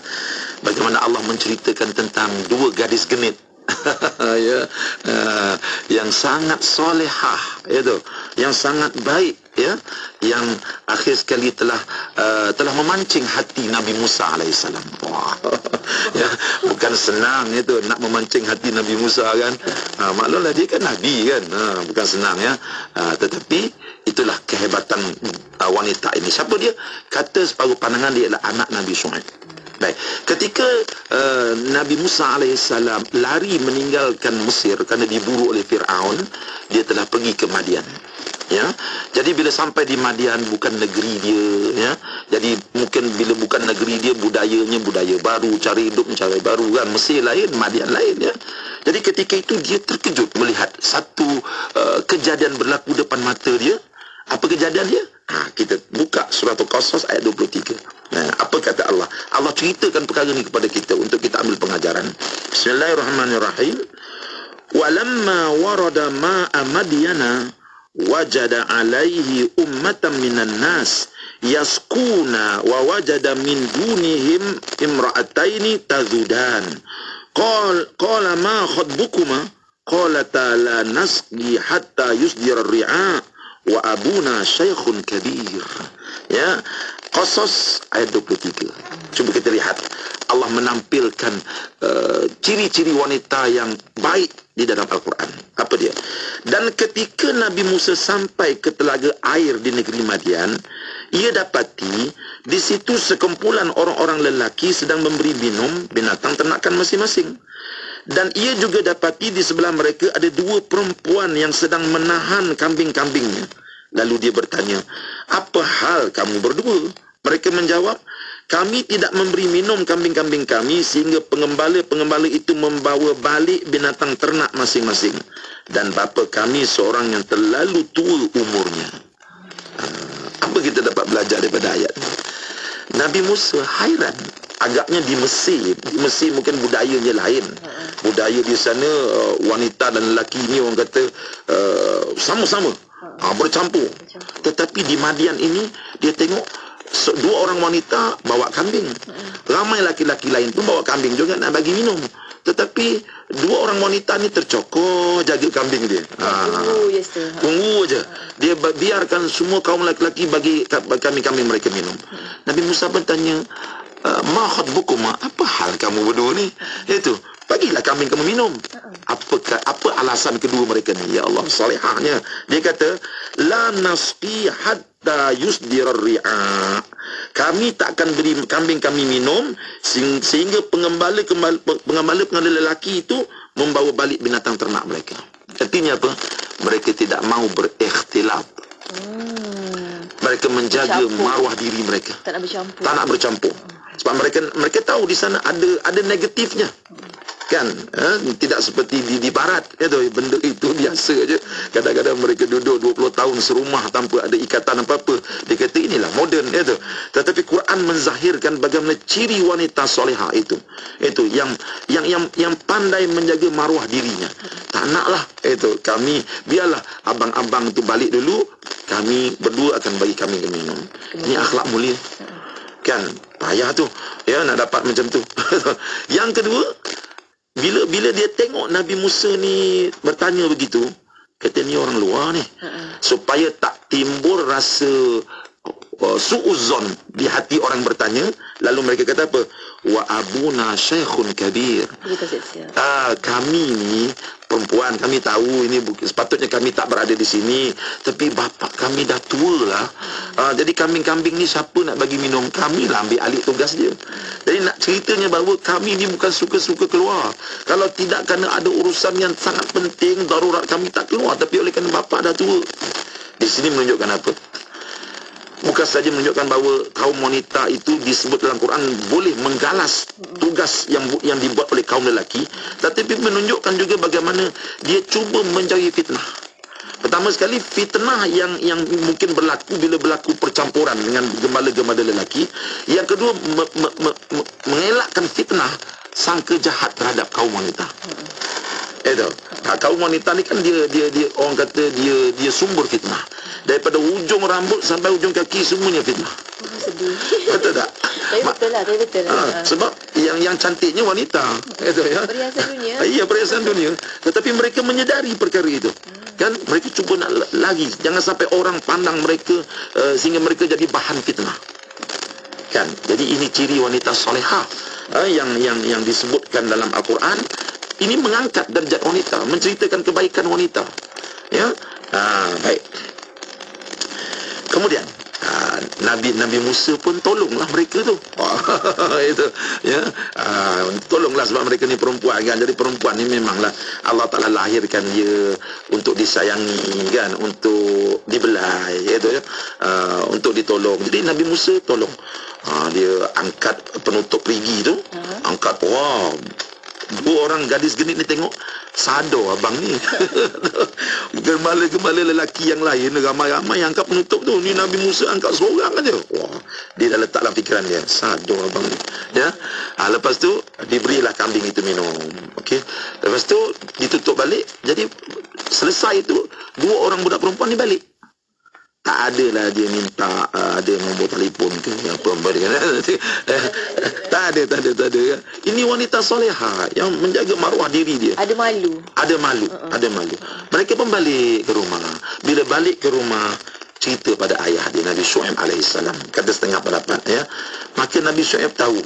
Speaker 8: Bagaimana Allah menceritakan tentang dua gadis genit ya. Uh, yang sangat solehah ya tu yang sangat baik ya. Yang akhir sekali telah uh, telah memancing hati Nabi Musa alaihissalam. Ya. Bukan senang itu nak memancing hati Nabi Musa kan. Uh, maklumlah dia kan nabi kan. Uh, bukan senang ya. Uh, tetapi itulah kehebatan uh, wanita ini. Siapa dia? Kata separuh pandangan dia adalah anak Nabi Shu'aib Baik, ketika uh, Nabi Musa alaihissalam lari meninggalkan Mesir kerana diburu oleh Firaun, dia telah pergi ke Madian. Ya. Jadi bila sampai di Madian bukan negeri dia, ya. Jadi mungkin bila bukan negeri dia budayanya budaya baru, cari hidup cari baru kan. Mesir lain, Madian lain ya. Jadi ketika itu dia terkejut melihat satu uh, kejadian berlaku depan mata dia. Apa kejadian dia? Ha, kita buka surah Al-Qasas ayat 23. Nah, apa kata Allah? Allah ceritakan perkara ini kepada kita untuk kita ambil pengajaran. Bismillahirrahmanirrahim. Walamma warada ma'a madyana wajada alaihi ummatan minan nas yaskuna wa wajada min dunihim imra'ataini tazudan. Qal qala ma khatbukuma qalata la nasqi hatta yusdira ar-ri'a wa abuna syaikhun kabir. Ya, Qasas ayat 23. Cuba kita lihat. Allah menampilkan uh, ciri-ciri wanita yang baik di dalam Al-Quran. Apa dia? Dan ketika Nabi Musa sampai ke telaga air di negeri Madian, ia dapati di situ sekumpulan orang-orang lelaki sedang memberi minum binatang ternakan masing-masing. Dan ia juga dapati di sebelah mereka ada dua perempuan yang sedang menahan kambing-kambingnya. Lalu dia bertanya, apa hal kamu berdua? Mereka menjawab, kami tidak memberi minum kambing-kambing kami sehingga pengembala-pengembala itu membawa balik binatang ternak masing-masing. Dan bapa kami seorang yang terlalu tua umurnya. Ah, Apa kita dapat belajar daripada ayat ini? Nabi Musa hairan. Agaknya di Mesir. Di Mesir mungkin budayanya lain. Budaya di sana uh, wanita dan lelaki ni orang kata uh, sama-sama. Ha, bercampur. Tetapi di Madian ini dia tengok so, dua orang wanita bawa kambing. Ramai laki-laki lain pun bawa kambing juga nak bagi minum. Tetapi dua orang wanita ni tercokor jaga kambing dia. Ha.
Speaker 7: Tunggu je.
Speaker 8: Tunggu aja. Dia biarkan semua kaum lelaki bagi ka- kami-kami mereka minum. Nabi Musa pun tanya, "Ah, ma khatbukuma? Apa hal kamu berdua ni? Itu, bagilah kambing kamu minum. Apa apa alasan kedua mereka ni? Ya Allah, salihahnya. Dia kata, la nasqi hatta ri'a. Kami tak akan beri kambing kami minum sehing- sehingga pengembala pengembala pengembala lelaki itu membawa balik binatang ternak mereka. Artinya apa? Mereka tidak mau berikhtilaf. Mereka menjaga
Speaker 7: Bercampur.
Speaker 8: maruah diri mereka.
Speaker 7: Tak nak bercampur.
Speaker 8: Tak nak bercampur. Sebab mereka mereka tahu di sana ada ada negatifnya. Kan? Eh? Tidak seperti di, di barat. Ya, tu, benda itu biasa je. Kadang-kadang mereka duduk 20 tahun serumah tanpa ada ikatan apa-apa. Dia kata inilah moden. Ya, tu. Tetapi Quran menzahirkan bagaimana ciri wanita soleha itu. Itu yang yang yang yang pandai menjaga maruah dirinya. Tak naklah itu kami biarlah abang-abang tu balik dulu kami berdua akan bagi kami minum. Ini akhlak mulia kan payah tu ya nak dapat macam tu yang kedua bila bila dia tengok Nabi Musa ni bertanya begitu kata ni orang luar ni. Supaya tak timbul rasa uh, suuzon di hati orang bertanya lalu mereka kata apa wa abuna syekhun kabir. Ah, kami ni perempuan kami tahu ini sepatutnya kami tak berada di sini tapi bapa kami dah tua lah. Ah, jadi kambing-kambing ni siapa nak bagi minum? Kami lah ambil alih tugas dia. Jadi nak ceritanya bahawa kami ni bukan suka-suka keluar. Kalau tidak kerana ada urusan yang sangat penting darurat kami tak keluar tapi oleh kerana bapa dah tua. Di sini menunjukkan apa bukan saja menunjukkan bahawa kaum wanita itu disebut dalam Quran boleh menggalas tugas yang yang dibuat oleh kaum lelaki tetapi menunjukkan juga bagaimana dia cuba menjauhi fitnah Pertama sekali fitnah yang yang mungkin berlaku bila berlaku percampuran dengan gembala-gembala lelaki. Yang kedua me, me, me, me, mengelakkan fitnah sangka jahat terhadap kaum wanita. Itu. Ha, kaum wanita ni kan dia dia dia orang kata dia dia sumber fitnah. Daripada ujung rambut sampai ujung kaki semuanya fitnah.
Speaker 7: Sedih.
Speaker 8: Betul tak?
Speaker 7: Tapi betul lah, tapi betul lah.
Speaker 8: Ha, sebab yang yang cantiknya wanita. Itu ya.
Speaker 7: Perhiasan dunia.
Speaker 8: Ah, Iya, perhiasan dunia. Tetapi mereka menyedari perkara itu. Kan mereka cuba nak la- lagi jangan sampai orang pandang mereka uh, sehingga mereka jadi bahan fitnah. Kan? Jadi ini ciri wanita solehah uh, yang yang yang disebutkan dalam Al-Quran. Ini mengangkat derajat wanita, menceritakan kebaikan wanita. Ya. Ah, baik. Kemudian ah, Nabi Nabi Musa pun tolonglah mereka tu. Wah, itu ya. Ah, tolonglah sebab mereka ni perempuan kan. Jadi perempuan ni memanglah Allah Taala lahirkan dia untuk disayangi kan, untuk dibelai itu ya. Ah, untuk ditolong. Jadi Nabi Musa tolong. Ah, dia angkat penutup perigi tu. Angkat wah Dua orang gadis genit ni tengok Sado abang ni. Gembala-gembala lelaki yang lain Ramai-ramai yang angkat penutup tu. Ni Nabi Musa angkat seorang aja. Wah Dia dah letak dalam fikiran dia Sado abang ni. Ya. Ha, Lepas tu Diberilah kambing itu minum. Okey Lepas tu Ditutup balik. Jadi Selesai itu Dua orang budak perempuan ni balik tak ada lah dia minta uh, ada nombor telefon ke apa apa dia kata. Eh, tak ada tak ada tak ada ya. ini wanita soleha yang menjaga maruah diri dia
Speaker 7: Ada malu.
Speaker 8: ada malu uh-uh. ada malu mereka pun balik ke rumah bila balik ke rumah cerita pada ayah dia Nabi Shu'aib alaihissalam kata setengah pendapat ya maka Nabi Shu'aib tahu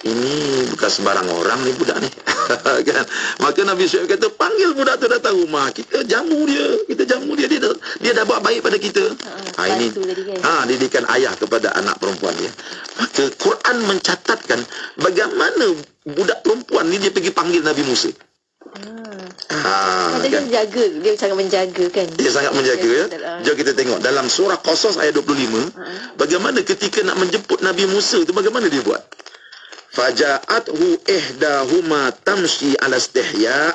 Speaker 8: ini bukan sembarang orang ni budak ni. Kan? Maka Nabi Shu'aib kata panggil budak tu datang rumah. Kita jamu dia. Kita jamu dia. Dia dah, dia dah buat baik pada kita. Ha, ini ha, didikan ayah kepada anak perempuan dia. Maka Quran mencatatkan bagaimana budak perempuan ni dia pergi panggil Nabi Musa. Ha, Ah,
Speaker 7: Ada
Speaker 8: kan?
Speaker 7: dia jaga, dia sangat menjaga kan.
Speaker 8: Dia sangat menjaga ya. Jom kita tengok. Dalam surah Qasas ayat 25, bagaimana ketika nak menjemput Nabi Musa tu bagaimana dia buat? Faja'athu ihdahuma tamshi ala istihya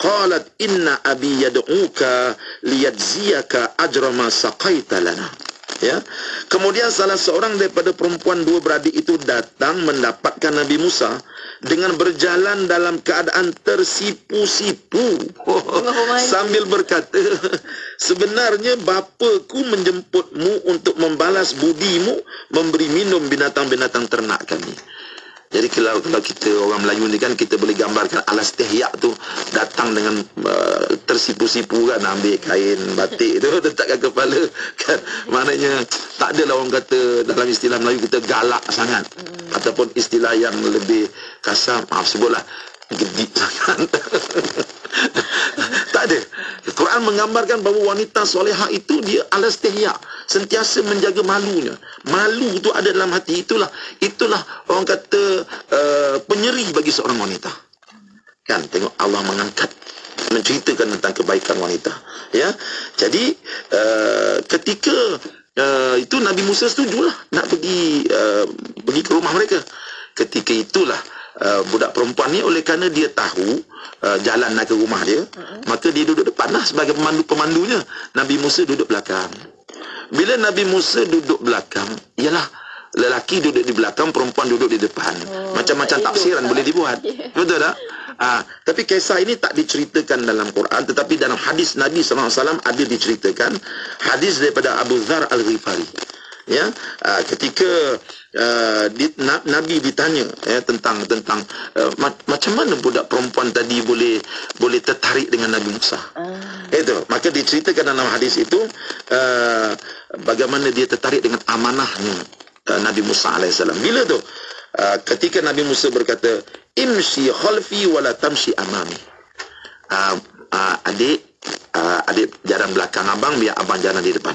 Speaker 8: qalat inna abi yad'uka liyajziyaka ajra ma saqaita lana. Ya. Kemudian salah seorang daripada perempuan dua beradik itu datang mendapatkan Nabi Musa dengan berjalan dalam keadaan tersipu-sipu sambil berkata sebenarnya bapaku menjemputmu untuk membalas budimu memberi minum binatang-binatang ternak kami jadi kalau kalau kita orang Melayu ni kan kita boleh gambarkan alas tehyak tu datang dengan uh, tersipu-sipu kan ambil kain batik tu letakkan kepala kan. Maknanya tak adalah orang kata dalam istilah Melayu kita galak sangat. Ataupun istilah yang lebih kasar maaf sebutlah gedik sangat tak ada. Quran menggambarkan bahawa wanita solehah itu dia alas tehyak sentiasa menjaga malunya. Malu tu ada dalam hati. Itulah itulah orang kata uh, penyeri bagi seorang wanita. Kan tengok Allah mengangkat menceritakan tentang kebaikan wanita. Ya? Jadi uh, ketika uh, itu Nabi Musa setujulah nak pergi uh, pergi ke rumah mereka. Ketika itulah Uh, budak perempuan ni oleh kerana dia tahu uh, jalan nak ke rumah dia uh-huh. maka dia duduk depan lah sebagai pemandu-pemandunya. Nabi Musa duduk belakang. Bila Nabi Musa duduk belakang ialah lelaki duduk di belakang perempuan duduk di depan. Oh, macam-macam tafsiran boleh dibuat. Yeah. betul tak? Ah, tapi kisah ini tak diceritakan dalam Quran tetapi dalam hadis Nabi SAW ada diceritakan. Hadis daripada Abu Dhar Al-Ghifari ya uh, ketika uh, di, na, Nabi ditanya ya tentang tentang uh, ma, macam mana budak perempuan tadi boleh boleh tertarik dengan Nabi Musa? Uh. itu. Maka diceritakan dalam hadis itu uh, bagaimana dia tertarik dengan amanahnya uh, Nabi Musa alaihissalam bila tu? Uh, ketika Nabi Musa berkata imshi khalfi wala tamshi amami. Uh, uh, adik uh, adik jalan belakang abang biar abang jalan di depan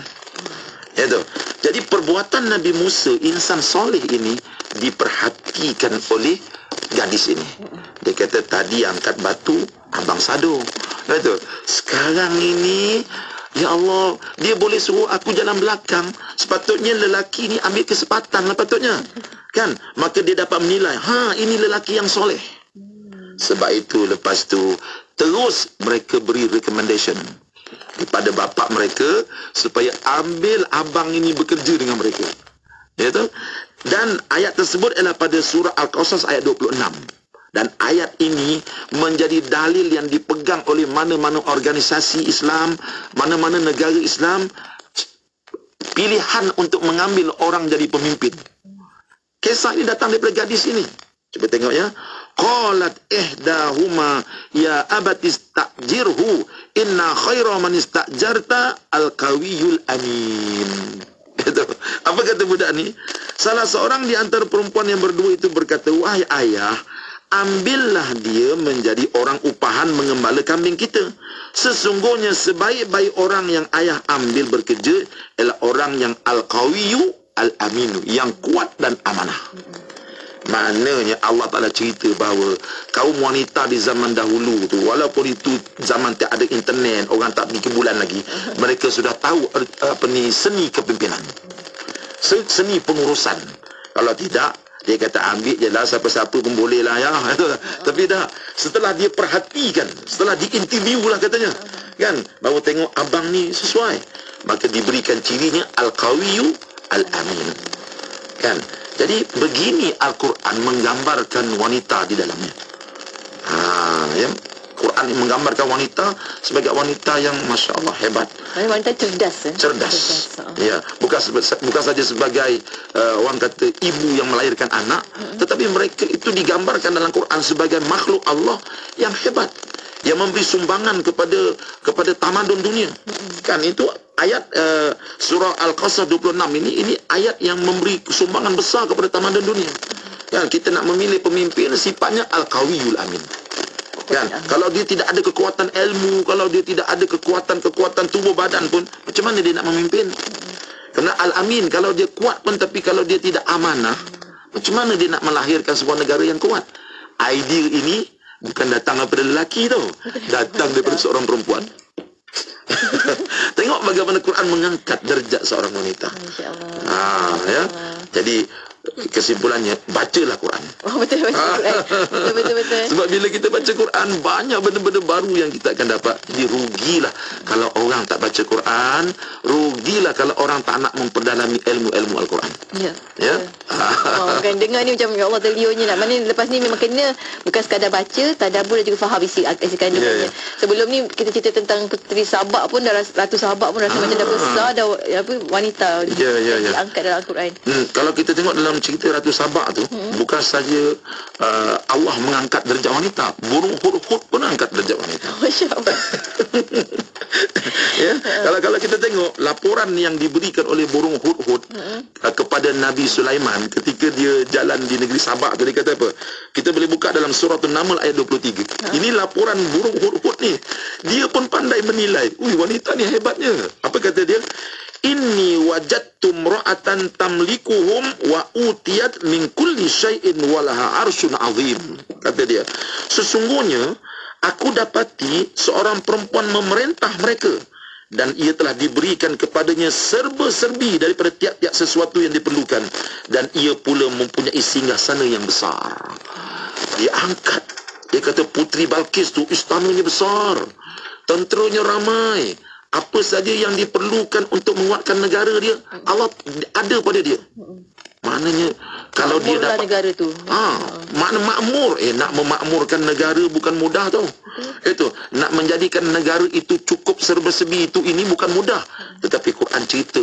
Speaker 8: itu. Jadi perbuatan Nabi Musa insan soleh ini diperhatikan oleh gadis ini. Dia kata tadi angkat batu abang sado. Itu. Sekarang ini Ya Allah, dia boleh suruh aku jalan belakang. Sepatutnya lelaki ni ambil kesempatan lah patutnya. Kan? Maka dia dapat menilai, ha, ini lelaki yang soleh. Sebab itu lepas tu terus mereka beri recommendation kepada bapa mereka supaya ambil abang ini bekerja dengan mereka. Ya tu? Dan ayat tersebut ialah pada surah Al-Qasas ayat 26. Dan ayat ini menjadi dalil yang dipegang oleh mana-mana organisasi Islam, mana-mana negara Islam pilihan untuk mengambil orang jadi pemimpin. Kisah ini datang daripada gadis ini. Cuba tengok ya. Qalat ihdahuma ya abatis ta'jirhu inna khaira man istajarta al-qawiyul amin. Apa kata budak ni? Salah seorang di antara perempuan yang berdua itu berkata, "Wahai ayah, ambillah dia menjadi orang upahan mengembala kambing kita. Sesungguhnya sebaik-baik orang yang ayah ambil bekerja ialah orang yang al-qawiyu al-aminu, yang kuat dan amanah." Maknanya Allah Ta'ala cerita bahawa kaum wanita di zaman dahulu tu walaupun itu zaman tak ada internet orang tak pergi bulan lagi mereka sudah tahu eh, apa ni seni kepimpinan. Seni pengurusan. Kalau tidak dia kata ambil je lah siapa-siapa pun boleh lah ya. Tapi dah setelah dia perhatikan setelah diinterview lah katanya kan? Baru tengok abang ni sesuai. Maka diberikan cirinya al-qawiyu al-amin. Kan jadi begini Al-Quran menggambarkan wanita di dalamnya. Ha, ya. Quran menggambarkan wanita sebagai wanita yang masya Allah hebat.
Speaker 7: Wanita cerdas. Eh?
Speaker 8: Cerdas. cerdas. Oh. Ya, bukan bukan saja sebagai uh, orang kata ibu yang melahirkan anak, mm-hmm. tetapi mereka itu digambarkan dalam Quran sebagai makhluk Allah yang hebat yang memberi sumbangan kepada kepada tamadun dunia. Kan itu ayat uh, surah Al-Qasas 26 ini ini ayat yang memberi sumbangan besar kepada tamadun dunia. Kan kita nak memilih pemimpin sifatnya al-qawiyul amin. Kan kalau dia tidak ada kekuatan ilmu, kalau dia tidak ada kekuatan-kekuatan tubuh badan pun macam mana dia nak memimpin? Kerana al-amin kalau dia kuat pun tapi kalau dia tidak amanah, macam mana dia nak melahirkan sebuah negara yang kuat? Idea ini bukan datang daripada lelaki tau. Datang daripada seorang perempuan. Tengok bagaimana Quran mengangkat derajat seorang wanita. Ha, ya. Jadi kesimpulannya bacalah Quran.
Speaker 7: Oh betul betul. betul betul betul.
Speaker 8: Sebab bila kita baca Quran banyak benda-benda baru yang kita akan dapat. Jadi rugilah kalau orang tak baca Quran, rugilah kalau orang tak nak memperdalami ilmu-ilmu Al-Quran.
Speaker 7: Ya.
Speaker 8: Ya.
Speaker 7: Oh, kan dengar ni macam ya Allah terliurnya nak. Mana lepas ni memang kena bukan sekadar baca, tadabbur dan juga faham isi isi kandungannya.
Speaker 8: Ya, ya.
Speaker 7: Sebelum ni kita cerita tentang puteri sahabat pun dah ratu sahabat pun rasa macam dah besar dah apa wanita
Speaker 8: Ya, ya, ya.
Speaker 7: diangkat dalam Al-Quran.
Speaker 8: Hmm, kalau kita tengok dalam cerita Ratu Sabak tu, hmm. bukan saja uh, Allah mengangkat derajat wanita, burung hud-hud pun angkat derajat wanita.
Speaker 7: Masya Allah.
Speaker 8: ya, kalau kalau kita tengok laporan yang diberikan oleh burung hud-hud uh, kepada Nabi Sulaiman ketika dia jalan di negeri Sabak tu dia kata apa? Kita boleh buka dalam surah An-Naml ayat 23. Ini laporan burung hud-hud ni. Dia pun pandai menilai. Ui, wanita ni hebatnya. Apa kata dia? Inni wajadtu mra'atan tamlikuhum wa utiyat min kulli syai'in walaha arsyun azim. Kata dia. Sesungguhnya aku dapati seorang perempuan memerintah mereka dan ia telah diberikan kepadanya serba-serbi daripada tiap-tiap sesuatu yang diperlukan dan ia pula mempunyai singgasana yang besar. Dia angkat. Dia kata putri Balkis tu istananya besar. Tenteranya ramai. Apa saja yang diperlukan untuk menguatkan negara dia, Allah ada pada dia. Maknanya kalau dia
Speaker 7: Makmurlah
Speaker 8: dapat
Speaker 7: negara tu.
Speaker 8: Ah, makna makmur. Eh, nak memakmurkan negara bukan mudah tau. Itu, nak menjadikan negara itu cukup serba-serbi itu ini bukan mudah. Tetapi Quran cerita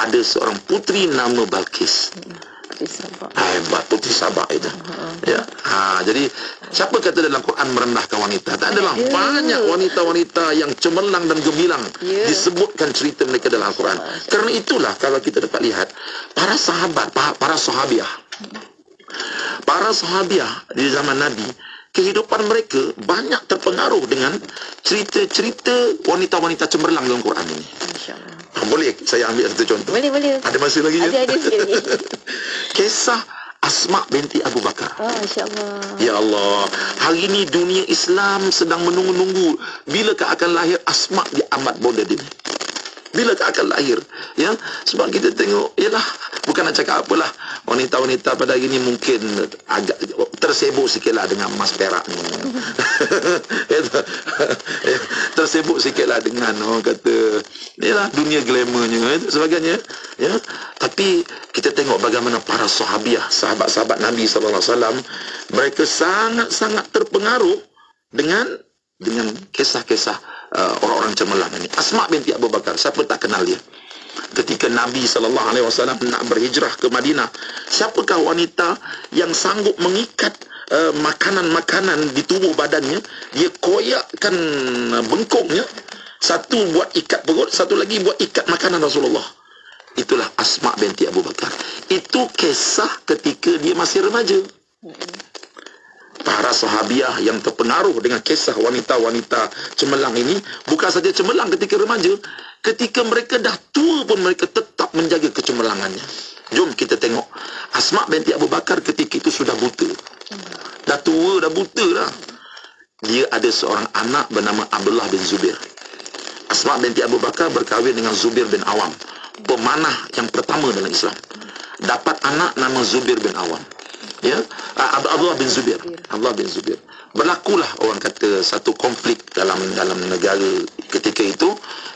Speaker 8: ada seorang putri nama Balkis. Hebat putri Sabak itu. Ya. Ha, jadi siapa kata dalam Quran merendahkan wanita? Tak adalah banyak wanita-wanita yang cemerlang dan gemilang
Speaker 7: Ya.
Speaker 8: disebutkan cerita mereka dalam Al-Quran. Kerana itulah kalau kita dapat lihat para sahabat, para, para sahabiah para sahabiah di zaman Nabi kehidupan mereka banyak terpengaruh dengan cerita-cerita wanita-wanita cemerlang dalam Quran ini. Ha, Boleh saya ambil satu contoh?
Speaker 7: Boleh boleh.
Speaker 8: Ada masa lagi? ya?
Speaker 7: Ada ada sikit lagi.
Speaker 8: Kisah Asma binti Abu Bakar.
Speaker 7: Oh, insya-Allah.
Speaker 8: Ya Allah, hari ini dunia Islam sedang menunggu-nunggu bilakah akan lahir Asma di amat bonda ini. Bilakah akan lahir? Ya, sebab kita tengok, yalah, bukan nak cakap apalah. Wanita-wanita pada hari ini mungkin agak tersibuk sikitlah dengan emas perak ni. Ya, tersibuk sikitlah dengan orang kata, yalah, dunia glamournya itu sebagainya. Ya, tapi kita tengok bagaimana para sahabiah, sahabat-sahabat Nabi sallallahu alaihi wasallam, mereka sangat-sangat terpengaruh dengan dengan kisah-kisah uh, orang-orang cemerlang ini. Asma binti Abu Bakar, siapa tak kenal dia? Ketika Nabi sallallahu alaihi wasallam nak berhijrah ke Madinah, siapakah wanita yang sanggup mengikat uh, makanan-makanan di tubuh badannya, dia koyakkan uh, bengkongnya, satu buat ikat perut, satu lagi buat ikat makanan Rasulullah. Itulah Asma binti Abu Bakar. Itu kisah ketika dia masih remaja para sahabiah yang terpengaruh dengan kisah wanita-wanita cemerlang ini bukan saja cemerlang ketika remaja ketika mereka dah tua pun mereka tetap menjaga kecemerlangannya. Jom kita tengok Asma binti Abu Bakar ketika itu sudah buta. Dah tua dah buta dah. Dia ada seorang anak bernama Abdullah bin Zubair. Asma binti Abu Bakar berkahwin dengan Zubair bin Awam pemanah yang pertama dalam Islam. Dapat anak nama Zubair bin Awam ya? Ah, Ab- Abdullah bin Zubair. Abdullah bin Zubair. Berlakulah orang kata satu konflik dalam dalam negara ketika itu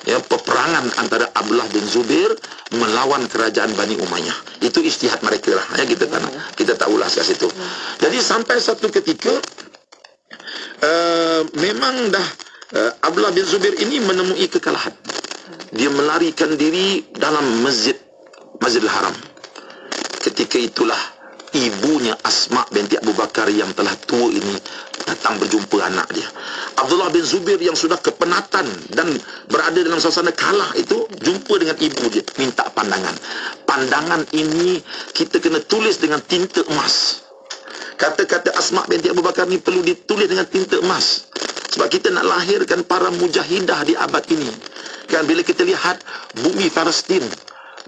Speaker 8: ya peperangan antara Abdullah bin Zubair melawan kerajaan Bani Umayyah. Itu istihad mereka lah. Ya kita tak kita tak ulas kat situ jadi sampai satu ketika uh, memang dah uh, Abdullah bin Zubair ini menemui kekalahan. Dia melarikan diri dalam masjid Masjidil Haram. Ketika itulah ibunya Asma binti Abu Bakar yang telah tua ini datang berjumpa anak dia. Abdullah bin Zubair yang sudah kepenatan dan berada dalam suasana kalah itu jumpa dengan ibu dia minta pandangan. Pandangan ini kita kena tulis dengan tinta emas. Kata-kata Asma binti Abu Bakar ni perlu ditulis dengan tinta emas. Sebab kita nak lahirkan para mujahidah di abad ini. Kan bila kita lihat bumi Palestin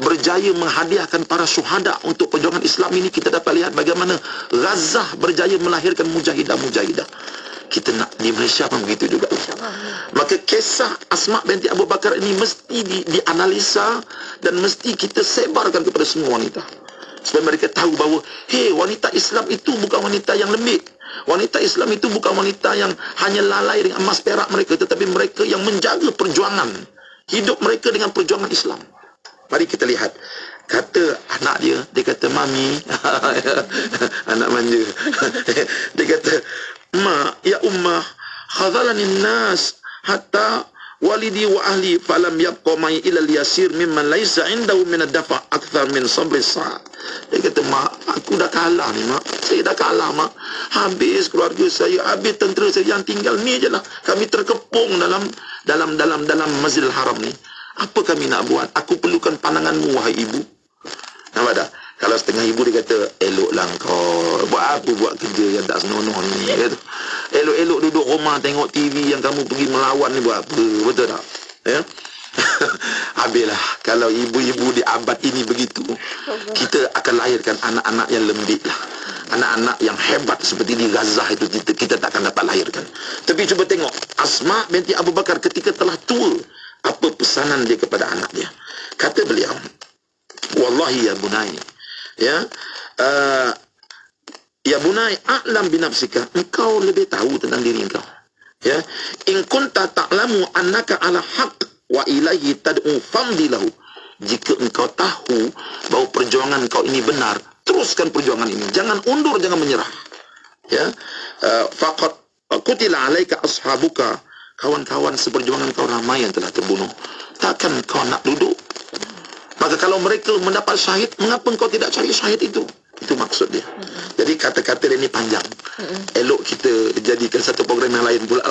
Speaker 8: berjaya menghadiahkan para syuhada untuk perjuangan Islam ini kita dapat lihat bagaimana Gaza berjaya melahirkan mujahidah-mujahidah. kita nak di Malaysia pun begitu juga. Maka kisah Asma binti Abu Bakar ini mesti di, dianalisa dan mesti kita sebarkan kepada semua wanita. Supaya mereka tahu bahawa hei wanita Islam itu bukan wanita yang lembik. Wanita Islam itu bukan wanita yang hanya lalai dengan emas perak mereka tetapi mereka yang menjaga perjuangan hidup mereka dengan perjuangan Islam mari kita lihat. Kata anak dia dia kata mami. Anak manja. Dia kata ma ya ummah khadhalani nas hatta walidi wa ahli falam yabqa mai ila al-yasir mimman laysa indahu min ad-dafa akthar min sabr sa dia kata mak aku dah kalah ni mak saya dah kalah mak habis keluarga saya habis tentera saya yang tinggal ni je lah kami terkepung dalam dalam dalam dalam Masjidil Haram ni apa kami nak buat? Aku perlukan pandanganmu wahai ibu. Nampak tak? Kalau setengah ibu dia kata eloklah kau. Buat apa buat kerja yang tak senonoh ni? Elok-elok duduk rumah tengok TV yang kamu pergi melawan ni buat apa? Betul tak? Ya? Habislah Kalau ibu-ibu di abad ini begitu Kita akan lahirkan anak-anak yang lembik lah. Anak-anak yang hebat seperti di Gaza itu kita, kita tak akan dapat lahirkan. Tapi cuba tengok Asma binti Abu Bakar ketika telah tua Apa pesanan dia kepada anak dia? Kata beliau Wallahi ya bunai. Ya uh, Ya bunai a'lam binafsika Engkau lebih tahu tentang diri engkau. Ya In kunta ta'lamu annaka ala haq Wa ilahi tad'u famdilahu Jika engkau tahu Bahawa perjuangan engkau ini benar Teruskan perjuangan ini. Jangan undur, jangan menyerah. Ya uh, Faqat Kutila alaika ashabuka Kawan-kawan seperjuangan kau ramai yang telah terbunuh Takkan kau nak duduk Maka kalau mereka mendapat syahid Mengapa kau tidak cari syahid itu itu maksud dia. Mm-hmm. Jadi kata-kata dia ni panjang. Mm-hmm. Elok kita jadikan satu program yang lain pula.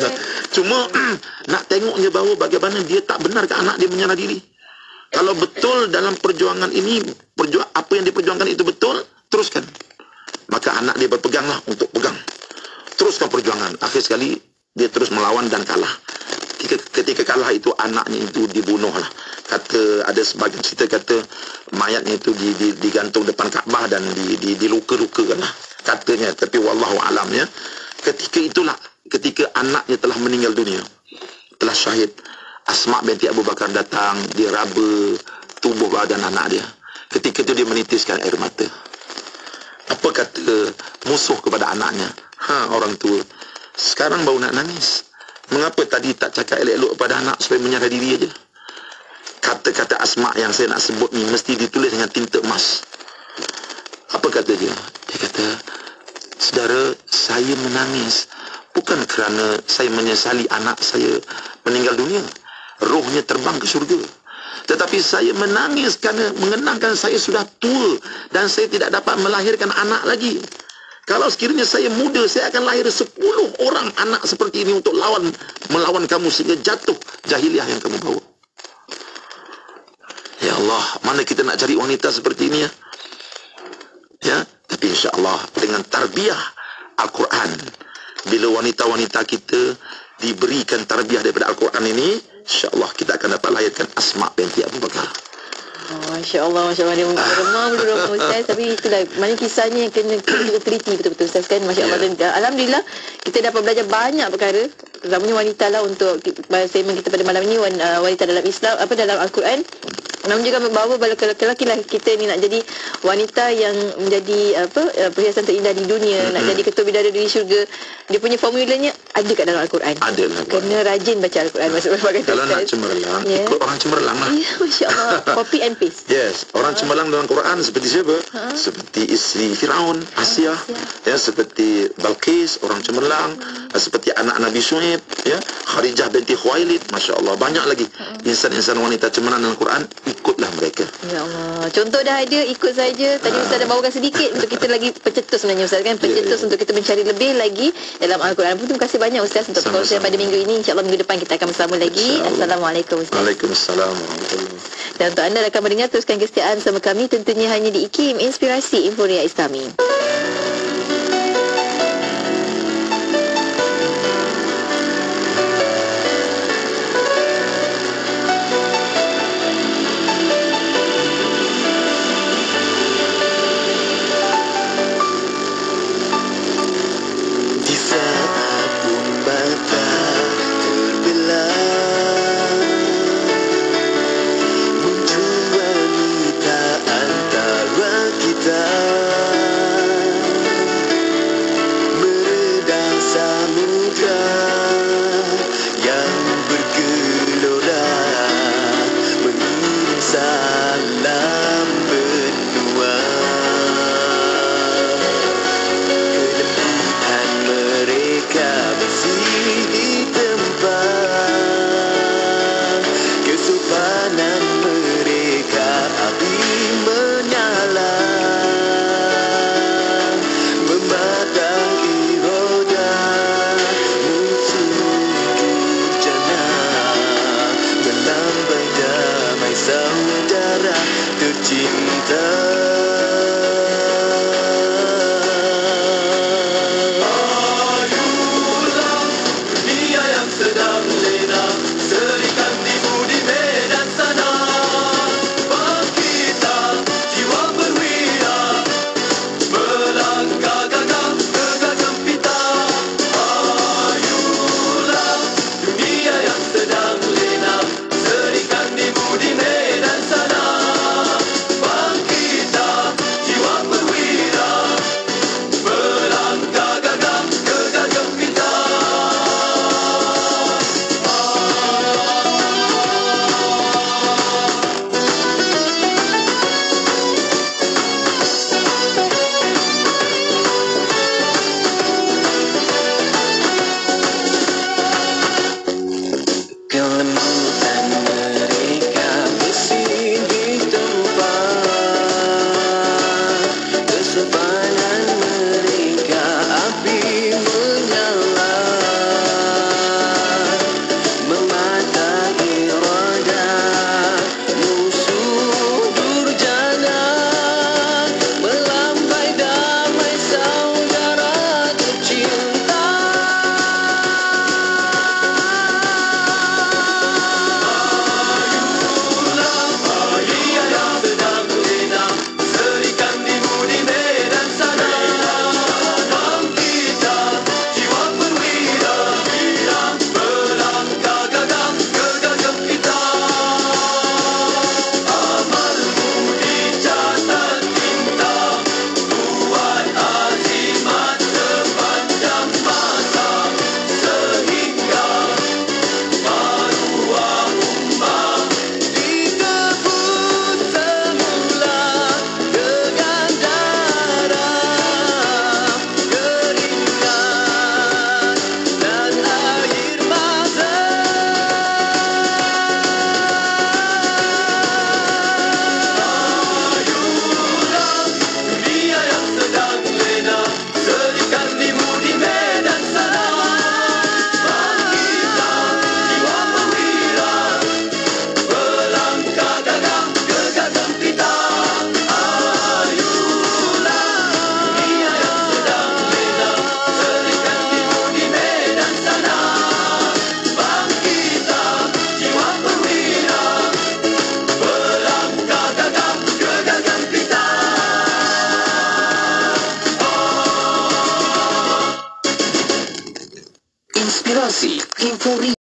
Speaker 8: Cuma nak tengoknya bahawa bagaimana dia tak benar ke anak dia menyerah diri. Kalau betul dalam perjuangan ini, perjuang, apa yang diperjuangkan itu betul, teruskan. Maka anak dia berpeganglah untuk pegang. Teruskan perjuangan. Akhir sekali, dia terus melawan dan kalah. Ketika, ketika kalah itu, anaknya itu dibunuh lah kata ada sebagian cerita kata mayatnya itu di, di, digantung depan Kaabah dan di, di, di luka-luka lah katanya tapi wallahu alam ya. Ketika itulah ketika anaknya telah meninggal dunia telah syahid Asma binti Abu Bakar datang dia raba tubuh badan anak dia. Ketika itu dia menitiskan air mata. Apa kata musuh kepada anaknya? Ha orang tua sekarang baru nak nangis mengapa tadi tak cakap elok-elok pada anak supaya menyerah diri aja kata-kata asma yang saya nak sebut ni mesti ditulis dengan tinta emas. Apa kata dia? Dia kata, saudara, saya menangis bukan kerana saya menyesali anak saya meninggal dunia. Rohnya terbang ke syurga. Tetapi saya menangis kerana mengenangkan saya sudah tua dan saya tidak dapat melahirkan anak lagi. Kalau sekiranya saya muda, saya akan lahir sepuluh orang anak seperti ini untuk lawan melawan kamu sehingga jatuh jahiliah yang kamu bawa. Ya Allah, mana kita nak cari wanita seperti ini ya? Ya, tapi insya-Allah dengan tarbiyah Al-Quran, bila wanita-wanita kita diberikan tarbiyah daripada Al-Quran ini, insya-Allah kita akan dapat lahirkan Asma binti Abu Bakar.
Speaker 7: Oh, Masya Allah, Masya Allah. Dia remah dulu Ustaz. Tapi itulah, mana kisahnya yang kena, kena teliti betul-betul Ustaz kan. Masya Allah. Yeah. Dan, Alhamdulillah, kita dapat belajar banyak perkara. Terutamanya wanita lah untuk statement kita pada malam ini. Wanita dalam Islam, apa dalam Al-Quran. Namun juga bahawa lelaki lah kita ni nak jadi wanita yang menjadi apa uh, perhiasan terindah di dunia, mm-hmm. nak jadi ketua bidadari di syurga. Dia punya formulanya ada kat dalam Al-Quran.
Speaker 8: Ada lah.
Speaker 7: Kena rajin baca Al-Quran.
Speaker 8: Maksud Kalau nak cemerlang, yeah. ikut orang cemerlang lah.
Speaker 7: Ya, Masya Allah. Copy and paste.
Speaker 8: Yes. Orang uh. cemerlang dalam Quran seperti siapa? Uh. Seperti isteri Firaun, Asia. Uh, ya, seperti Balqis, orang cemerlang. Uh. Seperti anak Nabi Shu'ib. Ya. Kharijah binti Khuwailid. Masya Allah. Banyak lagi. Insan-insan wanita cemerlang dalam Quran ikutlah mereka.
Speaker 7: Ya Allah. Contoh dah ada, ikut saja. Tadi Ustaz dah bawakan sedikit untuk kita lagi pencetus sebenarnya Ustaz kan. Pencetus yeah, yeah. untuk kita mencari lebih lagi dalam Al-Quran. Terima kasih banyak Ustaz untuk perkongsian pada minggu ini. InsyaAllah minggu depan kita akan bersama lagi. Assalamualaikum Ustaz.
Speaker 8: Waalaikumsalam.
Speaker 7: Dan untuk anda akan mendengar teruskan kesetiaan sama kami tentunya hanya di IKIM Inspirasi Inforia Islami.